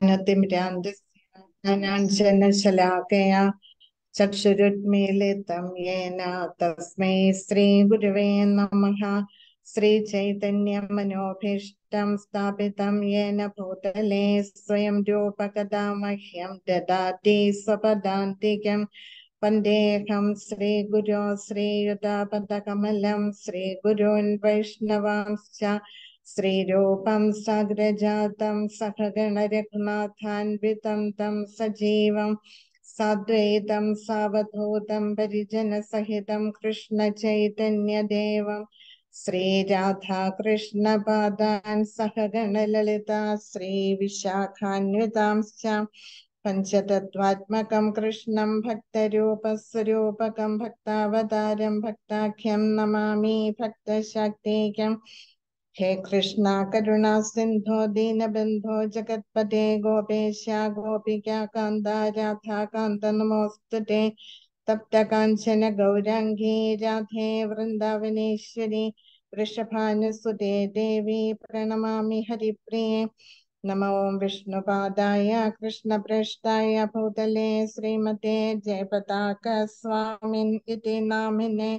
ജ്ഞാനത്തിമിരാന്തശലാകയാ ചക്ഷുരുത്മീലിതം യേന തസ്മൈ ശ്രീഗുരുവേ നമഃ ശ്രീചൈതന്യമനോഭീഷ്ടം സ്ഥാപിതം യേന ഭൂതലേ സ്വയം രൂപകഥാ മഹ്യം ദദാതി സ്വപദാന്തികം. വന്ദേഹം ശ്രീഗുരോ ശ്രീയുതാപദകമലം ശ്രീഗുരുൻ വൈഷ്ണവാംശ്ച श्रीरूपं साग्रजातं सहगणरघुनाथान्वितं तं सजीवं साद्वैतं सावधूतं परिजनसहितं कृष्णचैतन्यदेवं श्रीराधाकृष्णपादान् सहगणललिता श्रीविशाखान्वितांश्च पञ्चतत्त्वात्मकं कृष्णं भक्तरूपस्वरूपकं भक्तावतारं भक्ताख्यं नमामि भक्तशक्तिकम् हे कृष्णा करुणा सिन्धो दीनबन्धो जगत्पते गोपेश गोपिका कान्ता राधा कान्त नमोऽस्तु ते तप्त काञ्चन गौराङ्गी राधे वृन्दावनेश्वरी वृषभानुसुते देवी प्रणमामि हरिप्रिये। नमो विष्णुपादाय कृष्णप्रेष्ठाय भूतले श्रीमते जयपताक स्वामिन् इति नामिने।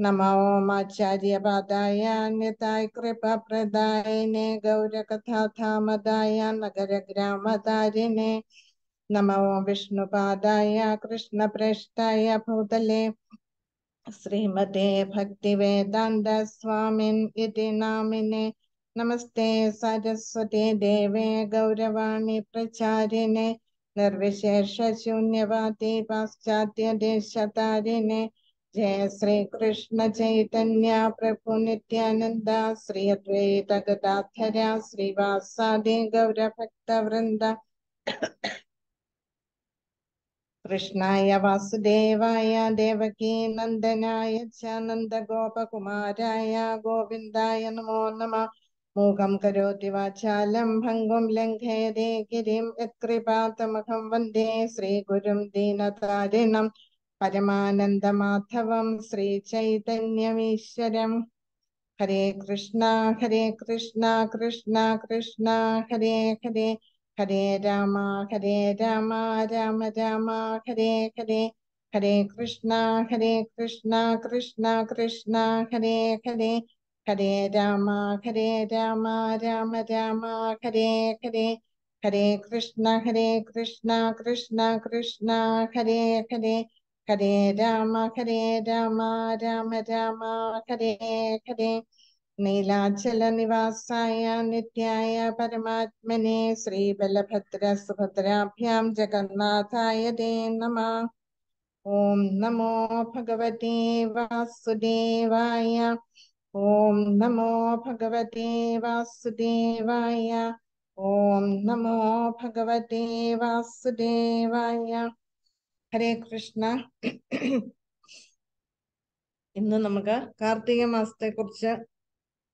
नमो माचार्यपादाय निताय कृपाप्रदायिने गौरकथाधामदाय नगरग्रामदारिणे। नमो विष्णुपादाय, कृष्णप्रेष्ठाय, भूतले। श्रीमते भक्तिवेदान्त स्वामिन् इति नामिने। नमस्ते सरस्वती देवे, गौरवाणी प्रचारिणे। निर्विशेषशून्यवादी पाश्चात्यदेशतारिणे जय श्री कृष्ण चैतन्य प्रभु नित्यानंद श्री अद्वैत गदाधर श्रीवासादि गौर भक्त वृंद कृष्णाय वासुदेवाय, देवकी नंदनाय च नंद गोपकुमाराय गोविन्दाय नमो नमः। मूकं करोति वाचालं, भङ्गुं लङ्घयते, गिरिं यत्कृपातमहं वंदे, श्रीगुरुं दीनतारिणम्। പരമാനന്ദമാധവം ശ്രീ ചൈതന്യമീശ്വരം ഹരേ കൃഷ്ണ ഹരേ കൃഷ്ണ കൃഷ്ണ കൃഷ്ണ ഹരേ ഹരേ ഹരേ രാമ ഹരേ രാമ രാമ രാമ ഹരേ ഹരേ ഹരേ കൃഷ്ണ ഹരേ കൃഷ്ണ കൃഷ്ണ കൃഷ്ണ ഹരേ ഹരേ ഹരേ രാമ ഹരേ രാമ രാമ രാമ ഹരേ ഹരേ ഹരേ കൃഷ്ണ ഹരേ കൃഷ്ണ കൃഷ്ണ കൃഷ്ണ ഹരേ ഹരേ हरे राम हरे राम राम राम हरे हरे नीलाचल निवासाय नित्याय परमात्मने श्रीबलभद्र सुभद्राभ्यां जगन्नाथाय ते नमः ॐ नमो भगवते वासुदेवाय ॐ नमो भगवते वासुदेवाय ॐ नमो भगवते वासुदेवाय ഹരേ കൃഷ്ണ. ഇന്ന് നമുക്ക് കാർത്തിക മാസത്തെ കുറിച്ച്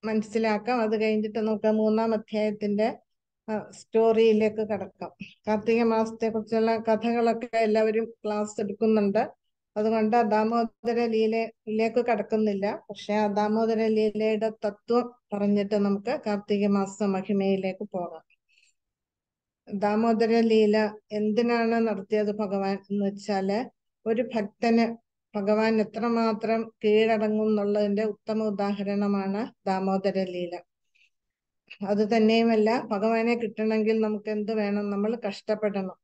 മനസ്സിലാക്കാം. അത് കഴിഞ്ഞിട്ട് നമുക്ക് മൂന്നാം അധ്യായത്തിന്റെ സ്റ്റോറിയിലേക്ക് കടക്കാം. കാർത്തിക മാസത്തെ കുറിച്ചുള്ള കഥകളൊക്കെ എല്ലാവരും ക്ലാസ് എടുക്കുന്നുണ്ട്. അതുകൊണ്ട് ദാമോദര ലീലയിലേക്ക് കടക്കുന്നില്ല. പക്ഷെ ആ ദാമോദര ലീലയുടെ തത്വം പറഞ്ഞിട്ട് നമുക്ക് കാർത്തിക മാസ മഹിമയിലേക്ക് പോകാം. ദാമോദര ലീല എന്തിനാണ് നടത്തിയത് ഭഗവാൻ എന്ന് വെച്ചാൽ ഒരു ഭക്തന് ഭഗവാൻ എത്രമാത്രം കീഴടങ്ങും എന്നുള്ളതിന്റെ ഉത്തമ ഉദാഹരണമാണ് ദാമോദര ലീല. അത് തന്നെയുമല്ല ഭഗവാനെ കിട്ടണമെങ്കിൽ നമുക്ക് എന്ത് വേണം? നമ്മൾ കഷ്ടപ്പെടണം.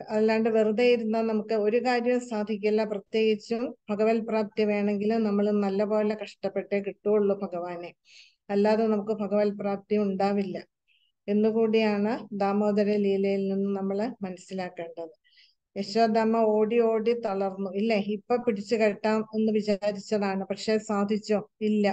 അല്ലാണ്ട് വെറുതെ ഇരുന്നാൽ നമുക്ക് ഒരു കാര്യവും സാധിക്കില്ല. പ്രത്യേകിച്ചും ഭഗവത് പ്രാപ്തി വേണമെങ്കിൽ നമ്മൾ നല്ലപോലെ കഷ്ടപ്പെട്ടേ കിട്ടുള്ളൂ ഭഗവാനെ. അല്ലാതെ നമുക്ക് ഭഗവത് പ്രാപ്തി ഉണ്ടാവില്ല. എന്നുകൂടിയാണ് ദാമോദര ലീലയിൽ നിന്ന് നമ്മൾ മനസ്സിലാക്കേണ്ടത്. യശോദമ്മ ഓടി ഓടി തളർന്നു. ഇല്ലേ? ഇപ്പൊ പിടിച്ചു കെട്ടാം എന്ന് വിചാരിച്ചതാണ്. പക്ഷെ സാധിച്ചോ? ഇല്ല.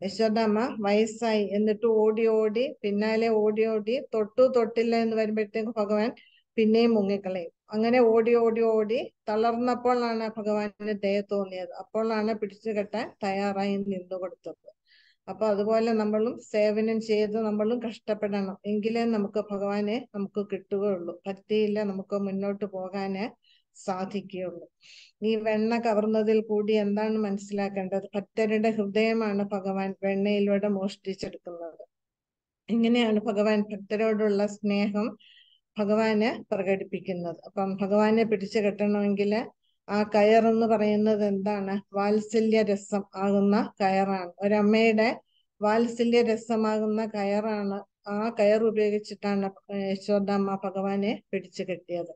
യശോദമ്മ വയസ്സായി. എന്നിട്ട് ഓടി ഓടി പിന്നാലെ ഓടി ഓടി തൊട്ടു തൊട്ടില്ല എന്ന് വരുമ്പോഴത്തേക്ക് ഭഗവാൻ പിന്നെയും മുങ്ങിക്കളയും. അങ്ങനെ ഓടി ഓടി ഓടി തളർന്നപ്പോഴാണ് ഭഗവാന് ദയ തോന്നിയത്. അപ്പോഴാണ് പിടിച്ചു കെട്ടാൻ തയ്യാറായി നിന്നു കൊടുത്തത് അപ്പൊ അതുപോലെ നമ്മളും സേവനം ചെയ്ത് നമ്മളും കഷ്ടപ്പെടണം. എങ്കിലേ നമുക്ക് ഭഗവാനെ നമുക്ക് കിട്ടുകയുള്ളൂ. പറ്റിയില്ല നമുക്ക് മുന്നോട്ട് പോകാന് സാധിക്കുകയുള്ളൂ. ഈ വെണ്ണ കവർന്നതിൽ കൂടി എന്താണ് മനസ്സിലാക്കേണ്ടത്? ഭക്തരുടെ ഹൃദയമാണ് ഭഗവാൻ വെണ്ണയിലൂടെ മോഷ്ടിച്ചെടുക്കുന്നത്. ഇങ്ങനെയാണ് ഭഗവാൻ ഭക്തരോടുള്ള സ്നേഹം ഭഗവാന് പ്രകടിപ്പിക്കുന്നത്. അപ്പം ഭഗവാനെ പിടിച്ചു കെട്ടണമെങ്കിൽ ആ കയർ എന്ന് പറയുന്നത് എന്താണ്? വാത്സല്യ രസം ആകുന്ന കയറാണ്. ഒരമ്മയുടെ വാത്സല്യ രസമാകുന്ന കയറാണ്. ആ കയർ ഉപയോഗിച്ചിട്ടാണ് യശോദാമ്മ ഭഗവാനെ പിടിച്ചു കെട്ടിയത്.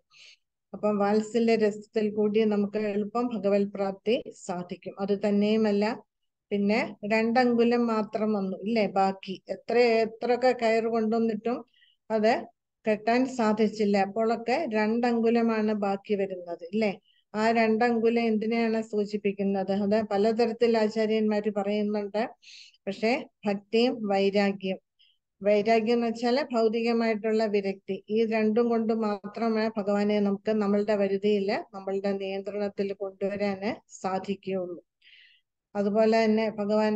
അപ്പം വാത്സല്യ രസത്തിൽ കൂടി നമുക്ക് എളുപ്പം ഭഗവത് പ്രാപ്തി സാധിക്കും. അത് തന്നെയുമല്ല പിന്നെ രണ്ടങ്കുലം മാത്രം വന്നു ഇല്ലേ? ബാക്കി എത്ര എത്രയൊക്കെ കയർ കൊണ്ടുവന്നിട്ടും അത് കെട്ടാൻ സാധിച്ചില്ല. അപ്പോഴൊക്കെ രണ്ടങ്കുലമാണ് ബാക്കി വരുന്നത് ഇല്ലേ? ആ രണ്ടങ്കുലം എന്തിനെയാണ് സൂചിപ്പിക്കുന്നത്? അത് പലതരത്തിൽ ആചാര്യന്മാർ പറയുന്നുണ്ട്. പക്ഷെ ഭക്തിയും വൈരാഗ്യം. വൈരാഗ്യം എന്ന് വെച്ചാൽ ഭൗതികമായിട്ടുള്ള വിരക്തി. ഈ രണ്ടും കൊണ്ട് മാത്രമേ ഭഗവാനെ നമുക്ക് നമ്മളുടെ വരുതിയിൽ നമ്മളുടെ നിയന്ത്രണത്തിൽ കൊണ്ടുവരാന് സാധിക്കുകയുള്ളൂ. അതുപോലെ തന്നെ ഭഗവാൻ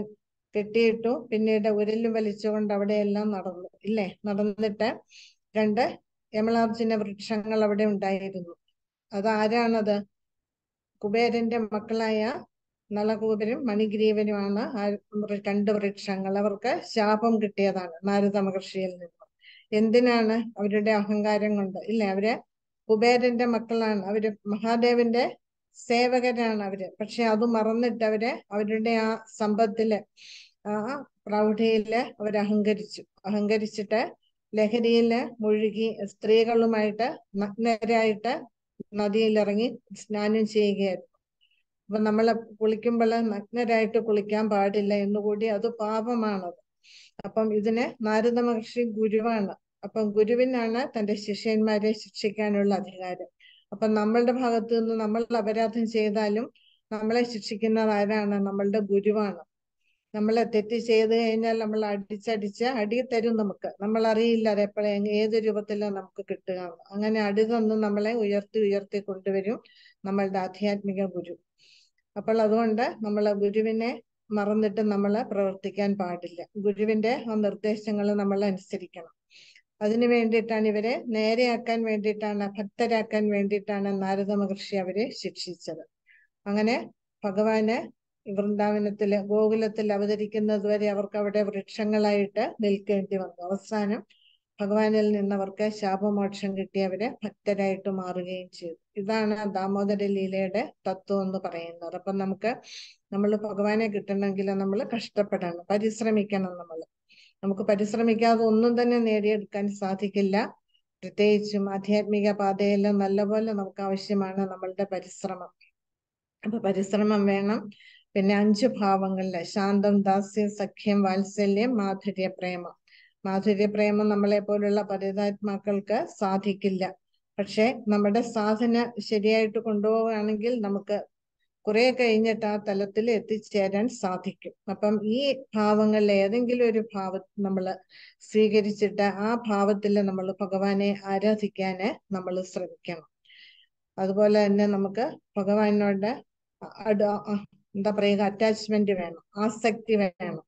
കെട്ടിയിട്ടു പിന്നീട് ഉരലും വലിച്ചുകൊണ്ട് അവിടെയെല്ലാം നടന്നു. ഇല്ലേ? നടന്നിട്ട് രണ്ട് യമളാർജുന വൃക്ഷങ്ങൾ അവിടെ ഉണ്ടായിരുന്നു. അതാരാണത് കുബേരന്റെ മക്കളായ നളകൂപരും മണിഗ്രീവനുമാണ് രണ്ട് വൃക്ഷങ്ങൾ. അവർക്ക് ശാപം കിട്ടിയതാണ് നാരദ മഹർഷിയിൽ നിന്നും. എന്തിനാണ് അവരുടെ അഹങ്കാരം കൊണ്ട്? ഇല്ല? അവർ കുബേരന്റെ മക്കളാണ്. അവർ മഹാദേവന്റെ സേവകരാണ് അവർ. പക്ഷെ അത് മറന്നിട്ട് അവർ അവരുടെ ആ സമ്പത്തിൽ ആ പ്രൗഢിയിൽ അവർ അഹങ്കരിച്ചു. അഹങ്കരിച്ചിട്ട് ലഹരിയിൽ മുഴുകി സ്ത്രീകളുമായിട്ട് നഗ്നരായിട്ട് നദിയിലിറങ്ങി സ്നാനം ചെയ്യുകയായിരുന്നു. അപ്പൊ നമ്മളെ കുളിക്കുമ്പോൾ നഗ്നരായിട്ട് കുളിക്കാൻ പാടില്ല എന്നുകൂടി അത് പാപമാണത്. അപ്പം ഇതിന് നാരദ മഹർഷി ഗുരുവാണ്. അപ്പം ഗുരുവിനാണ് തന്റെ ശിഷ്യന്മാരെ ശിക്ഷിക്കാനുള്ള അധികാരം. അപ്പൊ നമ്മളുടെ ഭാഗത്തു നിന്ന് നമ്മൾ അപരാധം ചെയ്താലും നമ്മളെ ശിക്ഷിക്കുന്നത് ആരാണ് നമ്മളുടെ ഗുരുവാണ്. നമ്മളെ തെറ്റ് ചെയ്ത് കഴിഞ്ഞാൽ നമ്മൾ അടിച്ചടിച്ച് അടി തരും നമുക്ക്. നമ്മൾ അറിയില്ല എപ്പോഴേ ഏത് രൂപത്തിലാണ് നമുക്ക് കിട്ടുക. അങ്ങനെ അടി നമ്മളെ ഉയർത്തി ഉയർത്തി കൊണ്ടുവരും നമ്മളുടെ ആധ്യാത്മിക ഗുരു. അപ്പോൾ അതുകൊണ്ട് നമ്മൾ ഗുരുവിനെ മറന്നിട്ട് നമ്മൾ പ്രവർത്തിക്കാൻ പാടില്ല. ഗുരുവിന്റെ ആ നിർദ്ദേശങ്ങൾ നമ്മൾ അനുസരിക്കണം. അതിനു വേണ്ടിയിട്ടാണ് ഇവരെ നേരെയാക്കാൻ വേണ്ടിയിട്ടാണ് ഭക്തരാക്കാൻ വേണ്ടിയിട്ടാണ് നാരദ മഹർഷി അവരെ ശിക്ഷിച്ചത്. അങ്ങനെ ഭഗവാന് വൃന്ദാവനത്തിൽ ഗോകുലത്തിൽ അവതരിക്കുന്നത് വരെ അവർക്ക് അവിടെ വൃക്ഷങ്ങളായിട്ട് നിൽക്കേണ്ടി വന്നു. അവസാനം ഭഗവാനിൽ നിന്നവർക്ക് ശാപമോക്ഷം കിട്ടി അവരെ ഭക്തരായിട്ട് മാറുകയും ചെയ്തു. ഇതാണ് ദാമോദര ലീലയുടെ തത്വം എന്ന് പറയുന്നത്. അപ്പൊ നമുക്ക് നമ്മൾ ഭഗവാനെ കിട്ടണമെങ്കിൽ നമ്മൾ കഷ്ടപ്പെടണം പരിശ്രമിക്കണം നമ്മൾ നമുക്ക് പരിശ്രമിക്കാതെ ഒന്നും തന്നെ നേടിയെടുക്കാൻ സാധിക്കില്ല. പ്രത്യേകിച്ചും ആധ്യാത്മിക പാതയിൽ നല്ലപോലെ നമുക്ക് ആവശ്യമാണ് നമ്മളുടെ പരിശ്രമം. അപ്പൊ പരിശ്രമം വേണം. പിന്നെ അഞ്ചു ഭാവങ്ങളിൽ. ശാന്തം ദാസ്യം സഖ്യം വാത്സല്യം മാധുര്യ പ്രേമം. മാധുര്യ പ്രേമം നമ്മളെ പോലുള്ള പരിതാത്മാക്കൾക്ക് സാധിക്കില്ല. പക്ഷെ നമ്മുടെ സാധന ശരിയായിട്ട് കൊണ്ടുപോവുകയാണെങ്കിൽ നമുക്ക് കുറെ കഴിഞ്ഞിട്ട് ആ തലത്തിൽ എത്തിച്ചേരാൻ സാധിക്കും. അപ്പം ഈ ഭാവങ്ങളിൽ ഏതെങ്കിലും ഒരു ഭാവ നമ്മൾ സ്വീകരിച്ചിട്ട് ആ ഭാവത്തിൽ നമ്മൾ ഭഗവാനെ ആരാധിക്കാൻ നമ്മൾ ശ്രമിക്കണം. അതുപോലെ തന്നെ നമുക്ക് ഭഗവാനോട് എന്താ പറയുക അറ്റാച്ച്മെന്റ് വേണം ആസക്തി വേണം.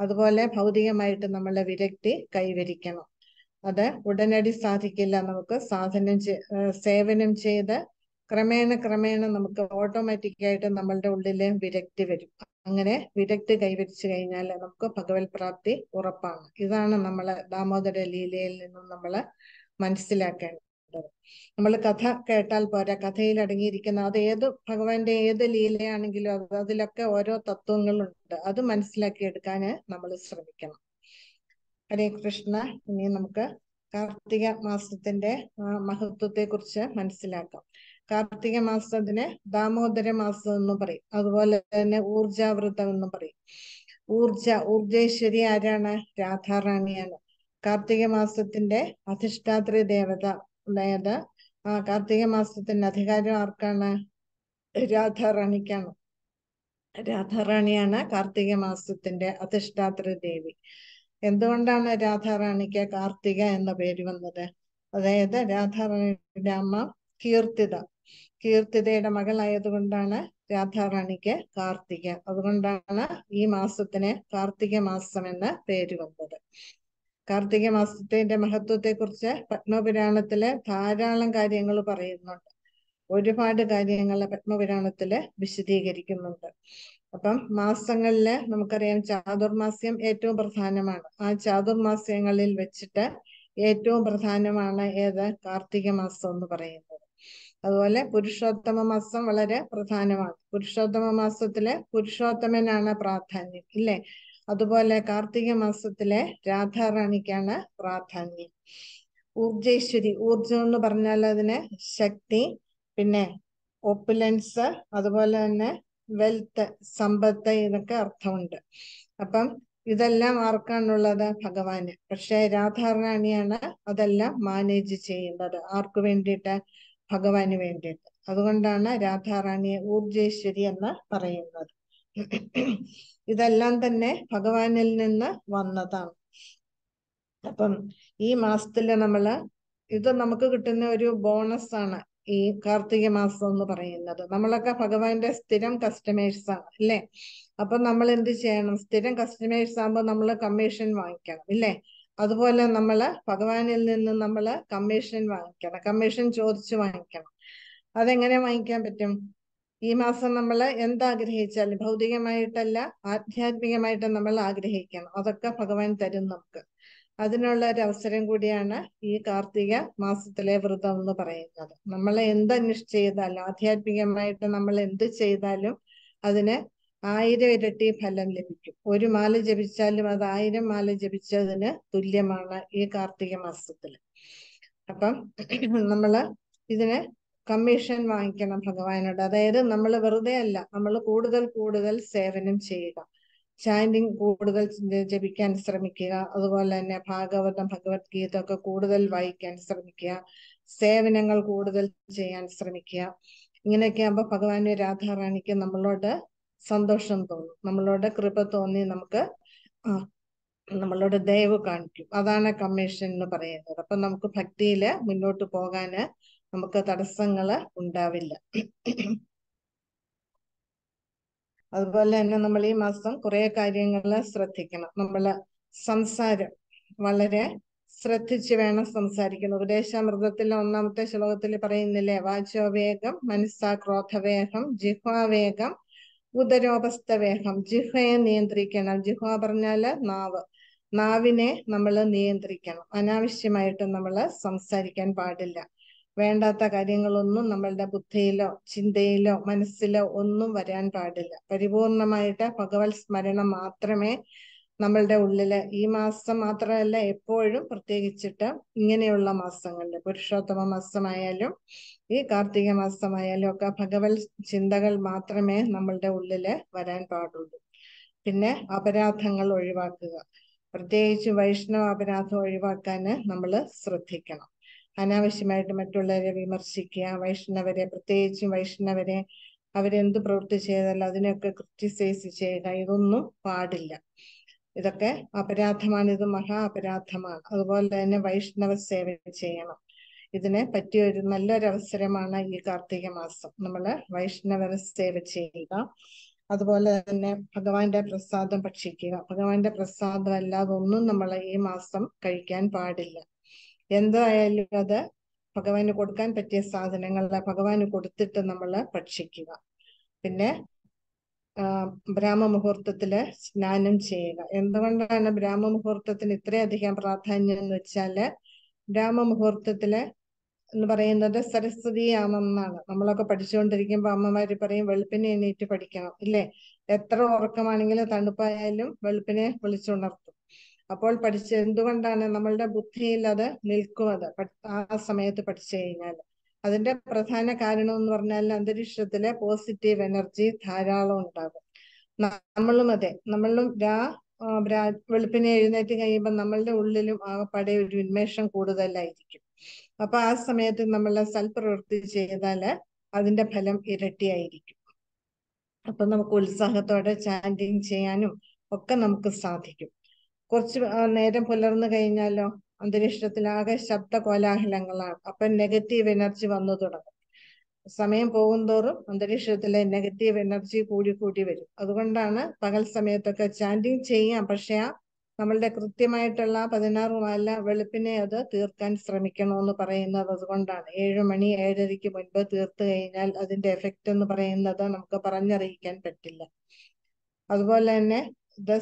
അതുപോലെ ഭൗതികമായിട്ട് നമ്മളെ വിരക്തി കൈവരിക്കണം. അത് ഉടനടി സാധിക്കില്ല നമുക്ക് സാധനം സേവനം ചെയ്ത് ക്രമേണ ക്രമേണ നമുക്ക് ഓട്ടോമാറ്റിക്കായിട്ട് നമ്മളുടെ ഉള്ളിൽ വിരക്തി വരും. അങ്ങനെ വിരക്തി കൈവരിച്ചു കഴിഞ്ഞാൽ നമുക്ക് ഭഗവത് പ്രാപ്തി ഉറപ്പാണ്. ഇതാണ് നമ്മൾ ദാമോദര ലീലയിൽ നിന്നും നമ്മൾ മനസ്സിലാക്കേണ്ടത്. നമ്മൾ കഥ കേട്ടാൽ പോരാ. കഥയിൽ അടങ്ങിയിരിക്കുന്ന അത് ഏത് ഭഗവാന്റെ ഏത് ലീലയാണെങ്കിലും അത് അതിലൊക്കെ ഓരോ തത്വങ്ങളുണ്ട്. അത് മനസ്സിലാക്കി എടുക്കാൻ നമ്മൾ ശ്രമിക്കണം. ഹരേ കൃഷ്ണ ഇനി നമുക്ക് കാർത്തിക മാസത്തിന്റെ മഹത്വത്തെ കുറിച്ച് മനസ്സിലാക്കാം. കാർത്തിക മാസത്തിന് ദാമോദര മാസം എന്ന് പറയും. അതുപോലെ തന്നെ ഊർജാവൃതം എന്ന് പറയും. ഊർജ ഊർജേശ്വരി ആരാണ്? രാധാറാണിയാണ്. കാർത്തിക മാസത്തിന്റെ അധിഷ്ഠാത്രി ദേവത അതായത് ആ കാർത്തിക മാസത്തിന്റെ അധികാരം ആർക്കാണ്? രാധാറാണിക്കാണ്. രാധാറാണിയാണ് കാർത്തിക മാസത്തിന്റെ അധിഷ്ഠാത്ര ദേവി. എന്തുകൊണ്ടാണ് രാധാറാണിക്ക് കാർത്തിക എന്ന പേര് വന്നത്? അതായത് രാധാറാണിയുടെ അമ്മ കീർത്തിത. കീർത്തിതയുടെ മകളായതുകൊണ്ടാണ് രാധാറാണിക്ക് കാർത്തിക. അതുകൊണ്ടാണ് ഈ മാസത്തിന് കാർത്തിക മാസം എന്ന പേര് വന്നത്. കാർത്തിക മാസത്തിന്റെ മഹത്വത്തെ കുറിച്ച് പത്മപുരാണത്തിൽ ധാരാളം കാര്യങ്ങൾ പറയുന്നുണ്ട്. ഒരുപാട് കാര്യങ്ങൾ പത്മപുരാണത്തിൽ വിശദീകരിക്കുന്നുണ്ട്. അപ്പം മാസങ്ങളിൽ നമുക്കറിയാം ചാതുർമാസ്യം ഏറ്റവും പ്രധാനമാണ്. ആ ചാതുർമാസ്യങ്ങളിൽ വെച്ചിട്ട് ഏറ്റവും പ്രധാനമാണ് ഏത്? കാർത്തിക മാസം എന്ന് പറയുന്നത്. അതുപോലെ പുരുഷോത്തമ മാസം വളരെ പ്രധാനമാണ്. പുരുഷോത്തമ മാസത്തിൽ പുരുഷോത്തമനാണ് പ്രാധാന്യം ഇല്ലേ? അതുപോലെ കാർത്തിക മാസത്തിലെ രാധാറാണിക്കാണ് പ്രാധാന്യം. ഊർജേശ്വരി ഊർജം എന്ന് പറഞ്ഞാൽ അതിന് ശക്തി പിന്നെ ഒപ്പുലൻസ് അതുപോലെ തന്നെ വെൽത്ത് സമ്പത്ത് ഇതൊക്കെ അർത്ഥമുണ്ട്. അപ്പം ഇതെല്ലാം ആർക്കാണുള്ളത്? ഭഗവാന്. പക്ഷെ രാധാറാണിയാണ് അതെല്ലാം മാനേജ് ചെയ്യുന്നത് ആർക്ക് വേണ്ടിയിട്ട്? ഭഗവാന് വേണ്ടിയിട്ട്. അതുകൊണ്ടാണ് രാധാറാണിയെ ഊർജേശ്വരി എന്ന് പറയുന്നത്. ഇതെല്ലാം തന്നെ ഭഗവാനിൽ നിന്ന് വന്നതാണ്. അപ്പം ഈ മാസത്തിൽ നമ്മൾ ഇത് നമുക്ക് കിട്ടുന്ന ഒരു ബോണസ് ആണ് ഈ കാർത്തിക മാസം എന്ന് പറയുന്നത്. നമ്മളൊക്കെ ഭഗവാന്റെ സ്ഥിരം കസ്റ്റമേഴ്സ് ആണ് അല്ലേ? അപ്പൊ നമ്മൾ എന്ത് ചെയ്യണം? സ്ഥിരം കസ്റ്റമേഴ്സ് ആകുമ്പോൾ നമ്മൾ കമ്മീഷൻ വാങ്ങിക്കണം ഇല്ലേ? അതുപോലെ നമ്മൾ ഭഗവാനിൽ നിന്ന് നമ്മൾ കമ്മീഷൻ വാങ്ങിക്കണം കമ്മീഷൻ ചോദിച്ചു വാങ്ങിക്കണം. അതെങ്ങനെ വാങ്ങിക്കാൻ പറ്റും? ഈ മാസം നമ്മൾ എന്താഗ്രഹിച്ചാലും ഭൗതികമായിട്ടല്ല ആധ്യാത്മികമായിട്ട് നമ്മൾ ആഗ്രഹിക്കണം. അതൊക്കെ ഭഗവാൻ തരും നമുക്ക്. അതിനുള്ള ഒരു അവസരം കൂടിയാണ് ഈ കാർത്തിക മാസത്തിലെ വ്രതം എന്ന് പറയുന്നത്. നമ്മൾ എന്തന്വേഷിച്ച് ചെയ്താലും ആധ്യാത്മികമായിട്ട് നമ്മൾ എന്ത് ചെയ്താലും അതിന് ആയിരം ഇരട്ടി ഫലം ലഭിക്കും. ഒരു മാല ജപിച്ചാലും അത് ആയിരം മാല ജപിച്ചതിന് തുല്യമാണ് ഈ കാർത്തിക മാസത്തിൽ അപ്പം നമ്മൾ ഇതിന് കമ്മീഷൻ വാങ്ങിക്കണം ഭഗവാനോട്. അതായത് നമ്മൾ വെറുതെ അല്ല നമ്മൾ കൂടുതൽ കൂടുതൽ സേവനം ചെയ്യുക. ചാൻഡിങ് കൂടുതൽ ജപിക്കാൻ ശ്രമിക്കുക. അതുപോലെ തന്നെ ഭാഗവതം ഭഗവത്ഗീത ഒക്കെ കൂടുതൽ വായിക്കാൻ ശ്രമിക്കുക. സേവനങ്ങൾ കൂടുതൽ ചെയ്യാൻ ശ്രമിക്കുക. ഇങ്ങനെയൊക്കെ ആകുമ്പോൾ ഭഗവാന് രാധാറാണിക്ക് നമ്മളോട് സന്തോഷം തോന്നും. നമ്മളോട് കൃപ തോന്നി നമുക്ക് നമ്മളോട് ദയവ് കാണിക്കും. അതാണ് കമ്മീഷൻ എന്ന് പറയുന്നത്. അപ്പൊ നമുക്ക് ഭക്തിയിൽ മുന്നോട്ട് പോകാന് നമുക്ക് തടസ്സങ്ങൾ ഉണ്ടാവില്ല. അതുപോലെ തന്നെ നമ്മൾ ഈ മാസം കുറെ കാര്യങ്ങൾ ശ്രദ്ധിക്കണം. നമ്മൾ സംസാരം വളരെ ശ്രദ്ധിച്ച് വേണം സംസാരിക്കണം. ഉപദേശാമൃതത്തിലെ ഒന്നാമത്തെ ശ്ലോകത്തിൽ പറയുന്നില്ലേ? വാചോവേഗം മനസ്സാ ക്രോധവേഗം ജിഹ്വാവേഗം ഉദരോപസ്ഥവേഗം ജിഹ്വയെ നിയന്ത്രിക്കണം. ജിഹ്വ പറഞ്ഞാൽ നാവ്. നാവിനെ നമ്മൾ നിയന്ത്രിക്കണം. അനാവശ്യമായിട്ട് നമ്മൾ സംസാരിക്കാൻ പാടില്ല. വേണ്ടാത്ത കാര്യങ്ങളൊന്നും നമ്മളുടെ ബുദ്ധിയിലോ ചിന്തയിലോ മനസ്സിലോ ഒന്നും വരാൻ പാടില്ല. പരിപൂർണമായിട്ട് ഭഗവത് സ്മരണം മാത്രമേ നമ്മളുടെ ഉള്ളിൽ. ഈ മാസം മാത്രമല്ല എപ്പോഴും പ്രത്യേകിച്ചിട്ട് ഇങ്ങനെയുള്ള മാസങ്ങളിൽ പുരുഷോത്തമ മാസമായാലും ഈ കാർത്തിക മാസമായാലും ഒക്കെ ഭഗവത് ചിന്തകൾ മാത്രമേ നമ്മളുടെ ഉള്ളിൽ വരാൻ പാടുള്ളൂ. പിന്നെ അപരാധങ്ങൾ ഒഴിവാക്കുക. പ്രത്യേകിച്ച് വൈഷ്ണവ അപരാധം ഒഴിവാക്കാന് നമ്മൾ ശ്രദ്ധിക്കണം. അനാവശ്യമായിട്ട് മറ്റുള്ളവരെ വിമർശിക്കുക വൈഷ്ണവരെ പ്രത്യേകിച്ചും വൈഷ്ണവരെ അവരെന്ത് പ്രവൃത്തി ചെയ്താലും അതിനെയൊക്കെ ക്രിറ്റിസൈസ് ചെയ്യുക ഇതൊന്നും പാടില്ല. ഇതൊക്കെ അപരാധമാണ് ഇത് മഹാ അപരാധമാണ് അതുപോലെ തന്നെ വൈഷ്ണവ സേവ ചെയ്യണം. ഇതിനെ പറ്റിയ ഒരു നല്ലൊരു അവസരമാണ് ഈ കാർത്തിക മാസം. നമ്മൾ വൈഷ്ണവ സേവ ചെയ്യുക. അതുപോലെ തന്നെ ഭഗവാന്റെ പ്രസാദം ഭക്ഷിക്കുക. ഭഗവാന്റെ പ്രസാദം അല്ലാതെ ഒന്നും നമ്മൾ ഈ മാസം കഴിക്കാൻ പാടില്ല. എന്തായാലും അത് ഭഗവാന് കൊടുക്കാൻ പറ്റിയ സാധനങ്ങളെ ഭഗവാന് കൊടുത്തിട്ട് നമ്മൾ ഭക്ഷിക്കുക. പിന്നെ ബ്രാഹ്മ മുഹൂർത്തത്തിൽ സ്നാനം ചെയ്യുക. എന്തുകൊണ്ടാണ് ബ്രാഹ്മ മുഹൂർത്തത്തിന് ഇത്രയധികം പ്രാധാന്യം എന്ന് വെച്ചാൽ ബ്രാഹ്മ മുഹൂർത്തത്തിൽ എന്ന് പറയുന്നത് സരസ്വതി ആമെന്നാണ് നമ്മളൊക്കെ പഠിച്ചുകൊണ്ടിരിക്കുമ്പോ അമ്മമാര് പറയും വെളുപ്പിനെ എണീറ്റ് പഠിക്കണം. ഇല്ലേ? എത്ര ഉറക്കമാണെങ്കിലും തണുപ്പായാലും വെളുപ്പിനെ വിളിച്ചുണർത്തും അപ്പോൾ പഠിച്ച് എന്തുകൊണ്ടാണ് നമ്മളുടെ ബുദ്ധിയിൽ അത് നിൽക്കുന്നത് ആ സമയത്ത് പഠിച്ചു കഴിഞ്ഞാൽ അതിന്റെ പ്രധാന കാരണം എന്ന് പറഞ്ഞാൽ അന്തരീക്ഷത്തിലെ പോസിറ്റീവ് എനർജി ധാരാളം ഉണ്ടാകും. നമ്മളും അതെ. നമ്മളും രാ വെളുപ്പിനെ എഴുന്നേറ്റ് കഴിയുമ്പോൾ നമ്മളുടെ ഉള്ളിലും ആകപ്പാടെ ഒരു ഉന്മേഷം കൂടുതലായിരിക്കും. അപ്പൊ ആ സമയത്ത് നമ്മൾ സൽപ്രവൃത്തി ചെയ്താൽ അതിന്റെ ഫലം ഇരട്ടിയായിരിക്കും. അപ്പൊ നമുക്ക് ഉത്സാഹത്തോടെ ചാൻഡിങ് ചെയ്യാനും ഒക്കെ നമുക്ക് സാധിക്കും. കുറച്ച് നേരം പുലർന്നു കഴിഞ്ഞാലോ? അന്തരീക്ഷത്തിലാകെ ശബ്ദ കോലാഹലങ്ങളാണ് അപ്പൊ നെഗറ്റീവ് എനർജി വന്നു തുടങ്ങും. സമയം പോകുന്തോറും അന്തരീക്ഷത്തിലെ നെഗറ്റീവ് എനർജി കൂടി കൂടി വരും. അതുകൊണ്ടാണ് പകൽ സമയത്തൊക്കെ ചാൻഡിങ് ചെയ്യാം. പക്ഷെ ആ നമ്മളുടെ കൃത്യമായിട്ടുള്ള പതിനാറ് മാല വെളുപ്പിനെ അത് തീർക്കാൻ ശ്രമിക്കണമെന്ന് പറയുന്നത് അതുകൊണ്ടാണ്. ഏഴു മണി ഏഴരയ്ക്ക് മുൻപ് തീർത്തു കഴിഞ്ഞാൽ അതിന്റെ എഫക്റ്റ് എന്ന് പറയുന്നത് നമുക്ക് പറഞ്ഞറിയിക്കാൻ പറ്റില്ല. അതുപോലെ തന്നെ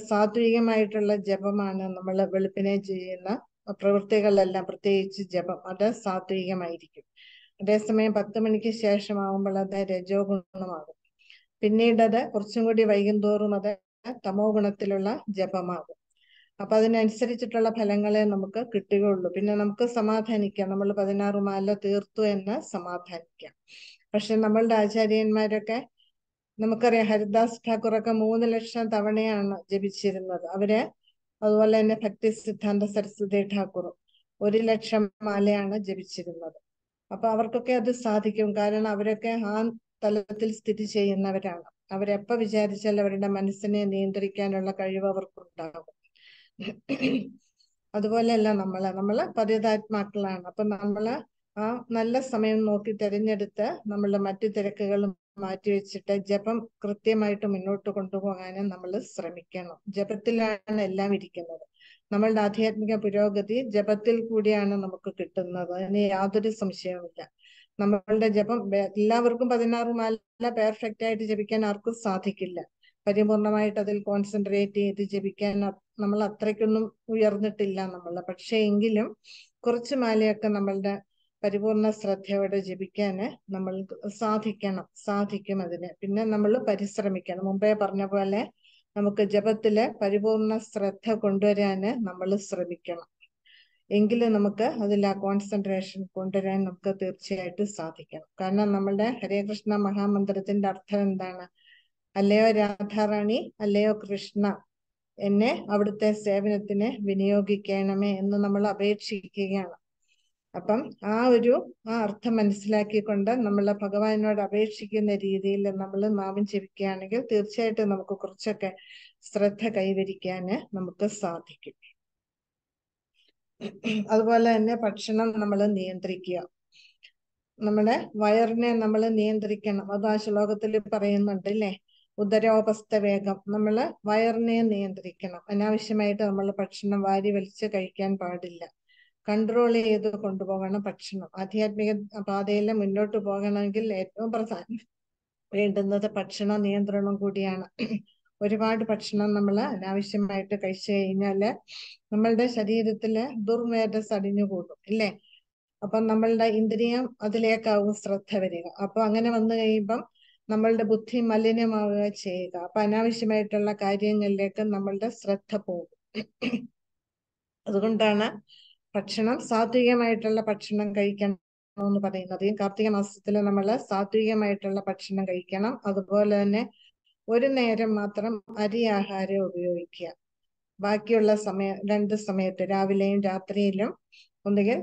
സാത്വികമായിട്ടുള്ള ജപമാണ് നമ്മൾ വെളുപ്പിനെ ചെയ്യുന്ന പ്രവൃത്തികളെല്ലാം പ്രത്യേകിച്ച് ജപം. അത് സാത്വികമായിരിക്കും. അതേസമയം പത്ത് മണിക്ക് ശേഷമാകുമ്പോൾ അത് രജോ ഗുണമാകും പിന്നീട് അത് കുറച്ചും കൂടി വൈകുന്തോറും അത് തമോ ഗുണത്തിലുള്ള ജപമാകും. അപ്പൊ അതിനനുസരിച്ചിട്ടുള്ള ഫലങ്ങളെ നമുക്ക് കിട്ടുകയുള്ളൂ. പിന്നെ നമുക്ക് സമാധാനിക്കാം. നമ്മൾ പതിനാറ് മാല തീർത്തു എന്ന് സമാധാനിക്കാം. പക്ഷെ നമ്മളുടെ ആചാര്യന്മാരൊക്കെ നമുക്കറിയാം ഹരിദാസ് ഠാക്കൂറൊക്കെ മൂന്ന് ലക്ഷം തവണയാണ് ജപിച്ചിരുന്നത്. അവർ അതുപോലെ തന്നെ ഭക്തി സിദ്ധാന്ത സരസ്വതി ഠാക്കൂറും ഒരു ലക്ഷം മാലയാണ് ജപിച്ചിരുന്നത്. അപ്പൊ അവർക്കൊക്കെ അത് സാധിക്കും. കാരണം അവരൊക്കെ ആ തലത്തിൽ സ്ഥിതി ചെയ്യുന്നവരാണ്. അവരെപ്പ വിചാരിച്ചാൽ അവരുടെ മനസ്സിനെ നിയന്ത്രിക്കാനുള്ള കഴിവ് അവർക്കുണ്ടാകും. അതുപോലെയല്ല നമ്മൾ. നമ്മൾ പതിതാത്മാക്കളാണ്. അപ്പൊ നമ്മൾ ആ നല്ല സമയം നോക്കി തിരഞ്ഞെടുത്ത് നമ്മളുടെ മറ്റു തിരക്കുകളും മാറ്റിവെച്ചിട്ട് ജപം കൃത്യമായിട്ട് മുന്നോട്ട് കൊണ്ടുപോകാനും നമ്മൾ ശ്രമിക്കണം. ജപത്തിലാണ് എല്ലാം ഇരിക്കുന്നത്. നമ്മളുടെ ആധ്യാത്മിക പുരോഗതി ജപത്തിൽ കൂടിയാണ് നമുക്ക് കിട്ടുന്നത്. അതിന് യാതൊരു സംശയവുമില്ല നമ്മളുടെ ജപം എല്ലാവർക്കും പതിനാറ് മാല പെർഫെക്റ്റ് ആയിട്ട് ജപിക്കാൻ ആർക്കും സാധിക്കില്ല. പരിപൂർണമായിട്ട് അതിൽ കോൺസെൻട്രേറ്റ് ചെയ്ത് ജപിക്കാൻ നമ്മൾ അത്രയ്ക്കൊന്നും ഉയർന്നിട്ടില്ല നമ്മൾ പക്ഷേ എങ്കിലും കുറച്ച് മാലയൊക്കെ നമ്മളുടെ പരിപൂർണ ശ്രദ്ധയോടെ ജപിക്കാൻ നമ്മൾ സാധിക്കണം സാധിക്കും അതിന്. പിന്നെ നമ്മൾ പരിശ്രമിക്കണം. മുമ്പേ പറഞ്ഞ പോലെ നമുക്ക് ജപത്തിൽ പരിപൂർണ ശ്രദ്ധ കൊണ്ടുവരാന് നമ്മൾ ശ്രമിക്കണം. എങ്കിൽ നമുക്ക് അതിൽ ആ കോൺസെൻട്രേഷൻ കൊണ്ടുവരാൻ നമുക്ക് തീർച്ചയായിട്ടും സാധിക്കണം. കാരണം നമ്മളുടെ ഹരേ കൃഷ്ണ മഹാമന്ത്രത്തിന്റെ അർത്ഥം എന്താണ്? അല്ലയോ രാധാറാണി അല്ലയോ കൃഷ്ണ എന്നെ അവിടുത്തെ സേവനത്തിന് വിനിയോഗിക്കണമേ എന്ന് നമ്മൾ അപേക്ഷിക്കുകയാണ്. അപ്പം ആ ഒരു ആ അർത്ഥം മനസ്സിലാക്കിക്കൊണ്ട് നമ്മൾ ഭഗവാനോട് അപേക്ഷിക്കുന്ന രീതിയിൽ നമ്മൾ നാമം ജപിക്കുകയാണെങ്കിൽ തീർച്ചയായിട്ടും നമുക്ക് കുറച്ചൊക്കെ ശ്രദ്ധ കൈവരിക്കാൻ നമുക്ക് സാധിക്കും. അതുപോലെ തന്നെ ഭക്ഷണം നമ്മൾ നിയന്ത്രിക്കുക. നമ്മുടെ വയറിനെ നമ്മൾ നിയന്ത്രിക്കണം. അത് ആ ശ്ലോകത്തിൽ പറയുന്നുണ്ട് അല്ലേ? ഉദരോപസ്ഥ വേഗം. നമ്മൾ വയറിനെ നിയന്ത്രിക്കണം. അനാവശ്യമായിട്ട് നമ്മൾ ഭക്ഷണം വാരി വലിച്ച് കഴിക്കാൻ പാടില്ല. കൺട്രോൾ ചെയ്ത് കൊണ്ടുപോകണം ഭക്ഷണം. ആധ്യാത്മിക പാതയിൽ മുന്നോട്ട് പോകണമെങ്കിൽ ഏറ്റവും പ്രധാനം വേണ്ടുന്നത് ഭക്ഷണ നിയന്ത്രണം കൂടിയാണ്. ഒരുപാട് ഭക്ഷണം നമ്മൾ അനാവശ്യമായിട്ട് കഴിച്ചു കഴിഞ്ഞാൽ നമ്മളുടെ ശരീരത്തിൽ ദുർമേധസ് അടിഞ്ഞുകൂടും ഇല്ലേ? അപ്പം നമ്മളുടെ ഇന്ദ്രിയം അതിലേക്കാവും ശ്രദ്ധ വരിക. അപ്പൊ അങ്ങനെ വന്നു കഴിയുമ്പം നമ്മളുടെ ബുദ്ധി മലിനമാവുക ചെയ്യുക. അപ്പൊ അനാവശ്യമായിട്ടുള്ള കാര്യങ്ങളിലേക്ക് നമ്മളുടെ ശ്രദ്ധ പോകും. അതുകൊണ്ടാണ് ഭക്ഷണം സാത്വികമായിട്ടുള്ള ഭക്ഷണം കഴിക്കണം എന്ന് പറയുന്നത് കാർത്തിക മാസത്തിൽ നമ്മൾ സാത്വികമായിട്ടുള്ള ഭക്ഷണം കഴിക്കണം. അതുപോലെ തന്നെ ഒരു നേരം മാത്രം അരി ആഹാരം ഉപയോഗിക്കുക. ബാക്കിയുള്ള സമയം രണ്ട് സമയത്ത് രാവിലെയും രാത്രിയിലും. ഒന്നുകിൽ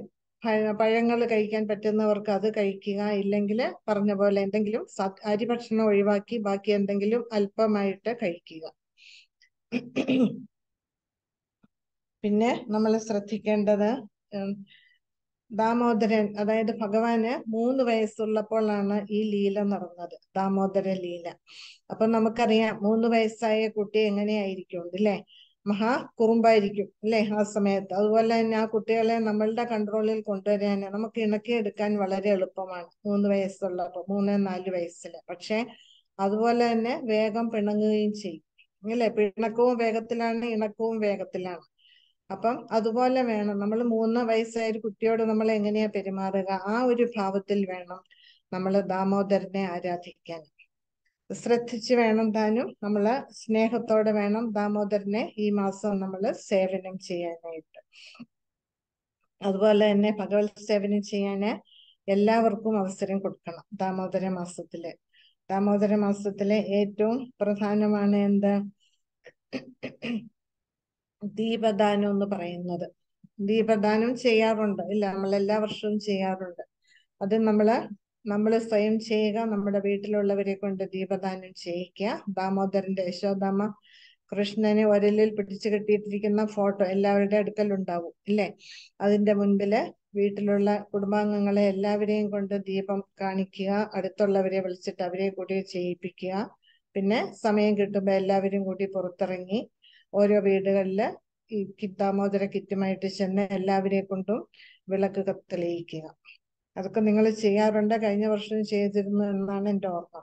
പഴങ്ങൾ കഴിക്കാൻ പറ്റുന്നവർക്ക് അത് കഴിക്കുക. ഇല്ലെങ്കിൽ പറഞ്ഞ പോലെ എന്തെങ്കിലും അരി ഭക്ഷണം ഒഴിവാക്കി ബാക്കി എന്തെങ്കിലും അല്പമായിട്ട് കഴിക്കുക. പിന്നെ നമ്മൾ ശ്രദ്ധിക്കേണ്ടത് ദാമോദരൻ അതായത് ഭഗവാന് മൂന്ന് വയസ്സുള്ളപ്പോഴാണ് ഈ ലീല നടന്നത് ദാമോദര ലീല. അപ്പൊ നമുക്കറിയാം മൂന്ന് വയസ്സായ കുട്ടി എങ്ങനെയായിരിക്കും അല്ലേ മഹാ കുറുമ്പായിരിക്കും അല്ലേ ആ സമയത്ത്. അതുപോലെ തന്നെ ആ കുട്ടികളെ നമ്മളുടെ കൺട്രോളിൽ കൊണ്ടുവരാൻ നമുക്ക് ഇണക്കിയെടുക്കാൻ വളരെ എളുപ്പമാണ് മൂന്ന് വയസ്സുള്ളപ്പോൾ മൂന്ന് നാല് വയസ്സിൽ. പക്ഷെ അതുപോലെ തന്നെ വേഗം പിണങ്ങുകയും ചെയ്യും അല്ലേ പിണക്കവും വേഗത്തിലാണ് ഇണക്കവും വേഗത്തിലാണ്. അപ്പം അതുപോലെ വേണം. നമ്മൾ മൂന്ന് വയസ്സായ ഒരു കുട്ടിയോട് നമ്മൾ എങ്ങനെയാ പെരുമാറുക? ആ ഒരു ഭാവത്തിൽ വേണം നമ്മൾ ദാമോദരനെ ആരാധിക്കാൻ. ശ്രദ്ധിച്ച് വേണം താനും നമ്മൾ സ്നേഹത്തോടെ വേണം ദാമോദരനെ ഈ മാസം നമ്മൾ സേവനം ചെയ്യാനായിട്ട്. അതുപോലെ തന്നെ ഭഗവത് സേവനം ചെയ്യാന് എല്ലാവർക്കും അവസരം കൊടുക്കണം ദാമോദര മാസത്തിൽ. ദാമോദര മാസത്തിലെ ഏറ്റവും പ്രധാനമാണ് എന്ത്? ദീപദാനം എന്ന് പറയുന്നത്. ദീപദാനം ചെയ്യാറുണ്ട്. ഇല്ല നമ്മൾ എല്ലാ വർഷവും ചെയ്യാറുണ്ട്. അത് നമ്മൾ നമ്മൾ സ്വയം ചെയ്യുക നമ്മുടെ വീട്ടിലുള്ളവരെ കൊണ്ട് ദീപദാനം ചെയ്യിക്കുക. ദാമോദരന്റെ യശോദാമ കൃഷ്ണനെ ഒരലിൽ പിടിച്ചു കെട്ടിയിട്ടിരിക്കുന്ന ഫോട്ടോ എല്ലാവരുടെ അടുക്കൽ ഉണ്ടാവും ഇല്ലേ? അതിന്റെ മുൻപിൽ വീട്ടിലുള്ള കുടുംബാംഗങ്ങളെ എല്ലാവരെയും കൊണ്ട് ദീപം കാണിക്കുക അടുത്തുള്ളവരെ വിളിച്ചിട്ട് അവരെ കൂടി ചെയ്യിപ്പിക്കുക. പിന്നെ സമയം കിട്ടുമ്പോൾ എല്ലാവരും കൂടി പുറത്തിറങ്ങി ഓരോ വീടുകളിൽ ഈ ദാമോദര കിറ്റുമായിട്ട് ചെന്ന് എല്ലാവരെ കൊണ്ടും വിളക്ക് തെളിയിക്കുക. അതൊക്കെ നിങ്ങൾ ചെയ്യാറുണ്ട്. കഴിഞ്ഞ വർഷം ചെയ്തിരുന്നു എന്നാണ് എന്റെ ഓർമ്മ.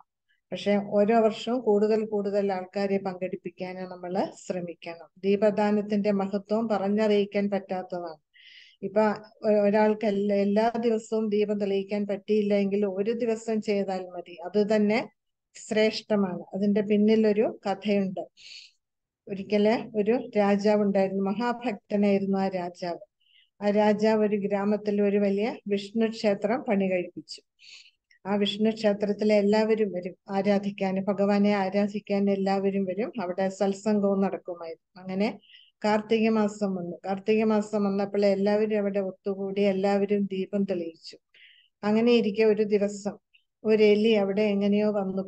പക്ഷെ ഓരോ വർഷവും കൂടുതൽ കൂടുതൽ ആൾക്കാരെ പങ്കെടുപ്പിക്കാൻ നമ്മൾ ശ്രമിക്കണം. ദീപദാനത്തിന്റെ മഹത്വം പറഞ്ഞറിയിക്കാൻ പറ്റാത്തതാണ്. ഇപ്പൊ ഒരാൾക്ക് എല്ലാ എല്ലാ ദിവസവും ദീപം തെളിയിക്കാൻ പറ്റിയില്ല എങ്കിൽ ഒരു ദിവസം ചെയ്താൽ മതി. അത് തന്നെ ശ്രേഷ്ഠമാണ്. അതിന്റെ പിന്നിലൊരു കഥയുണ്ട്. ഒരിക്കൽ ഒരു രാജാവ് ഉണ്ടായിരുന്നു മഹാഭക്തനായിരുന്നു ആ രാജാവ്. ആ രാജാവ് ഒരു ഗ്രാമത്തിൽ ഒരു വലിയ വിഷ്ണു ക്ഷേത്രം പണി കഴിപ്പിച്ചു. ആ വിഷ്ണു ക്ഷേത്രത്തിലെ എല്ലാവരും വരും ആരാധിക്കാൻ ഭഗവാനെ ആരാധിക്കാൻ എല്ലാവരും വരും. അവിടെ സത്സംഗവും നടക്കുമായിരുന്നു. അങ്ങനെ കാർത്തിക മാസം വന്നു. കാർത്തിക മാസം വന്നപ്പോൾ എല്ലാവരും അവിടെ ഒത്തുകൂടി എല്ലാവരും ദീപം തെളിയിച്ചു. അങ്ങനെ ഇരിക്കെ ഒരു ദിവസം ഒരു എലി അവിടെ എങ്ങനെയോ വന്നു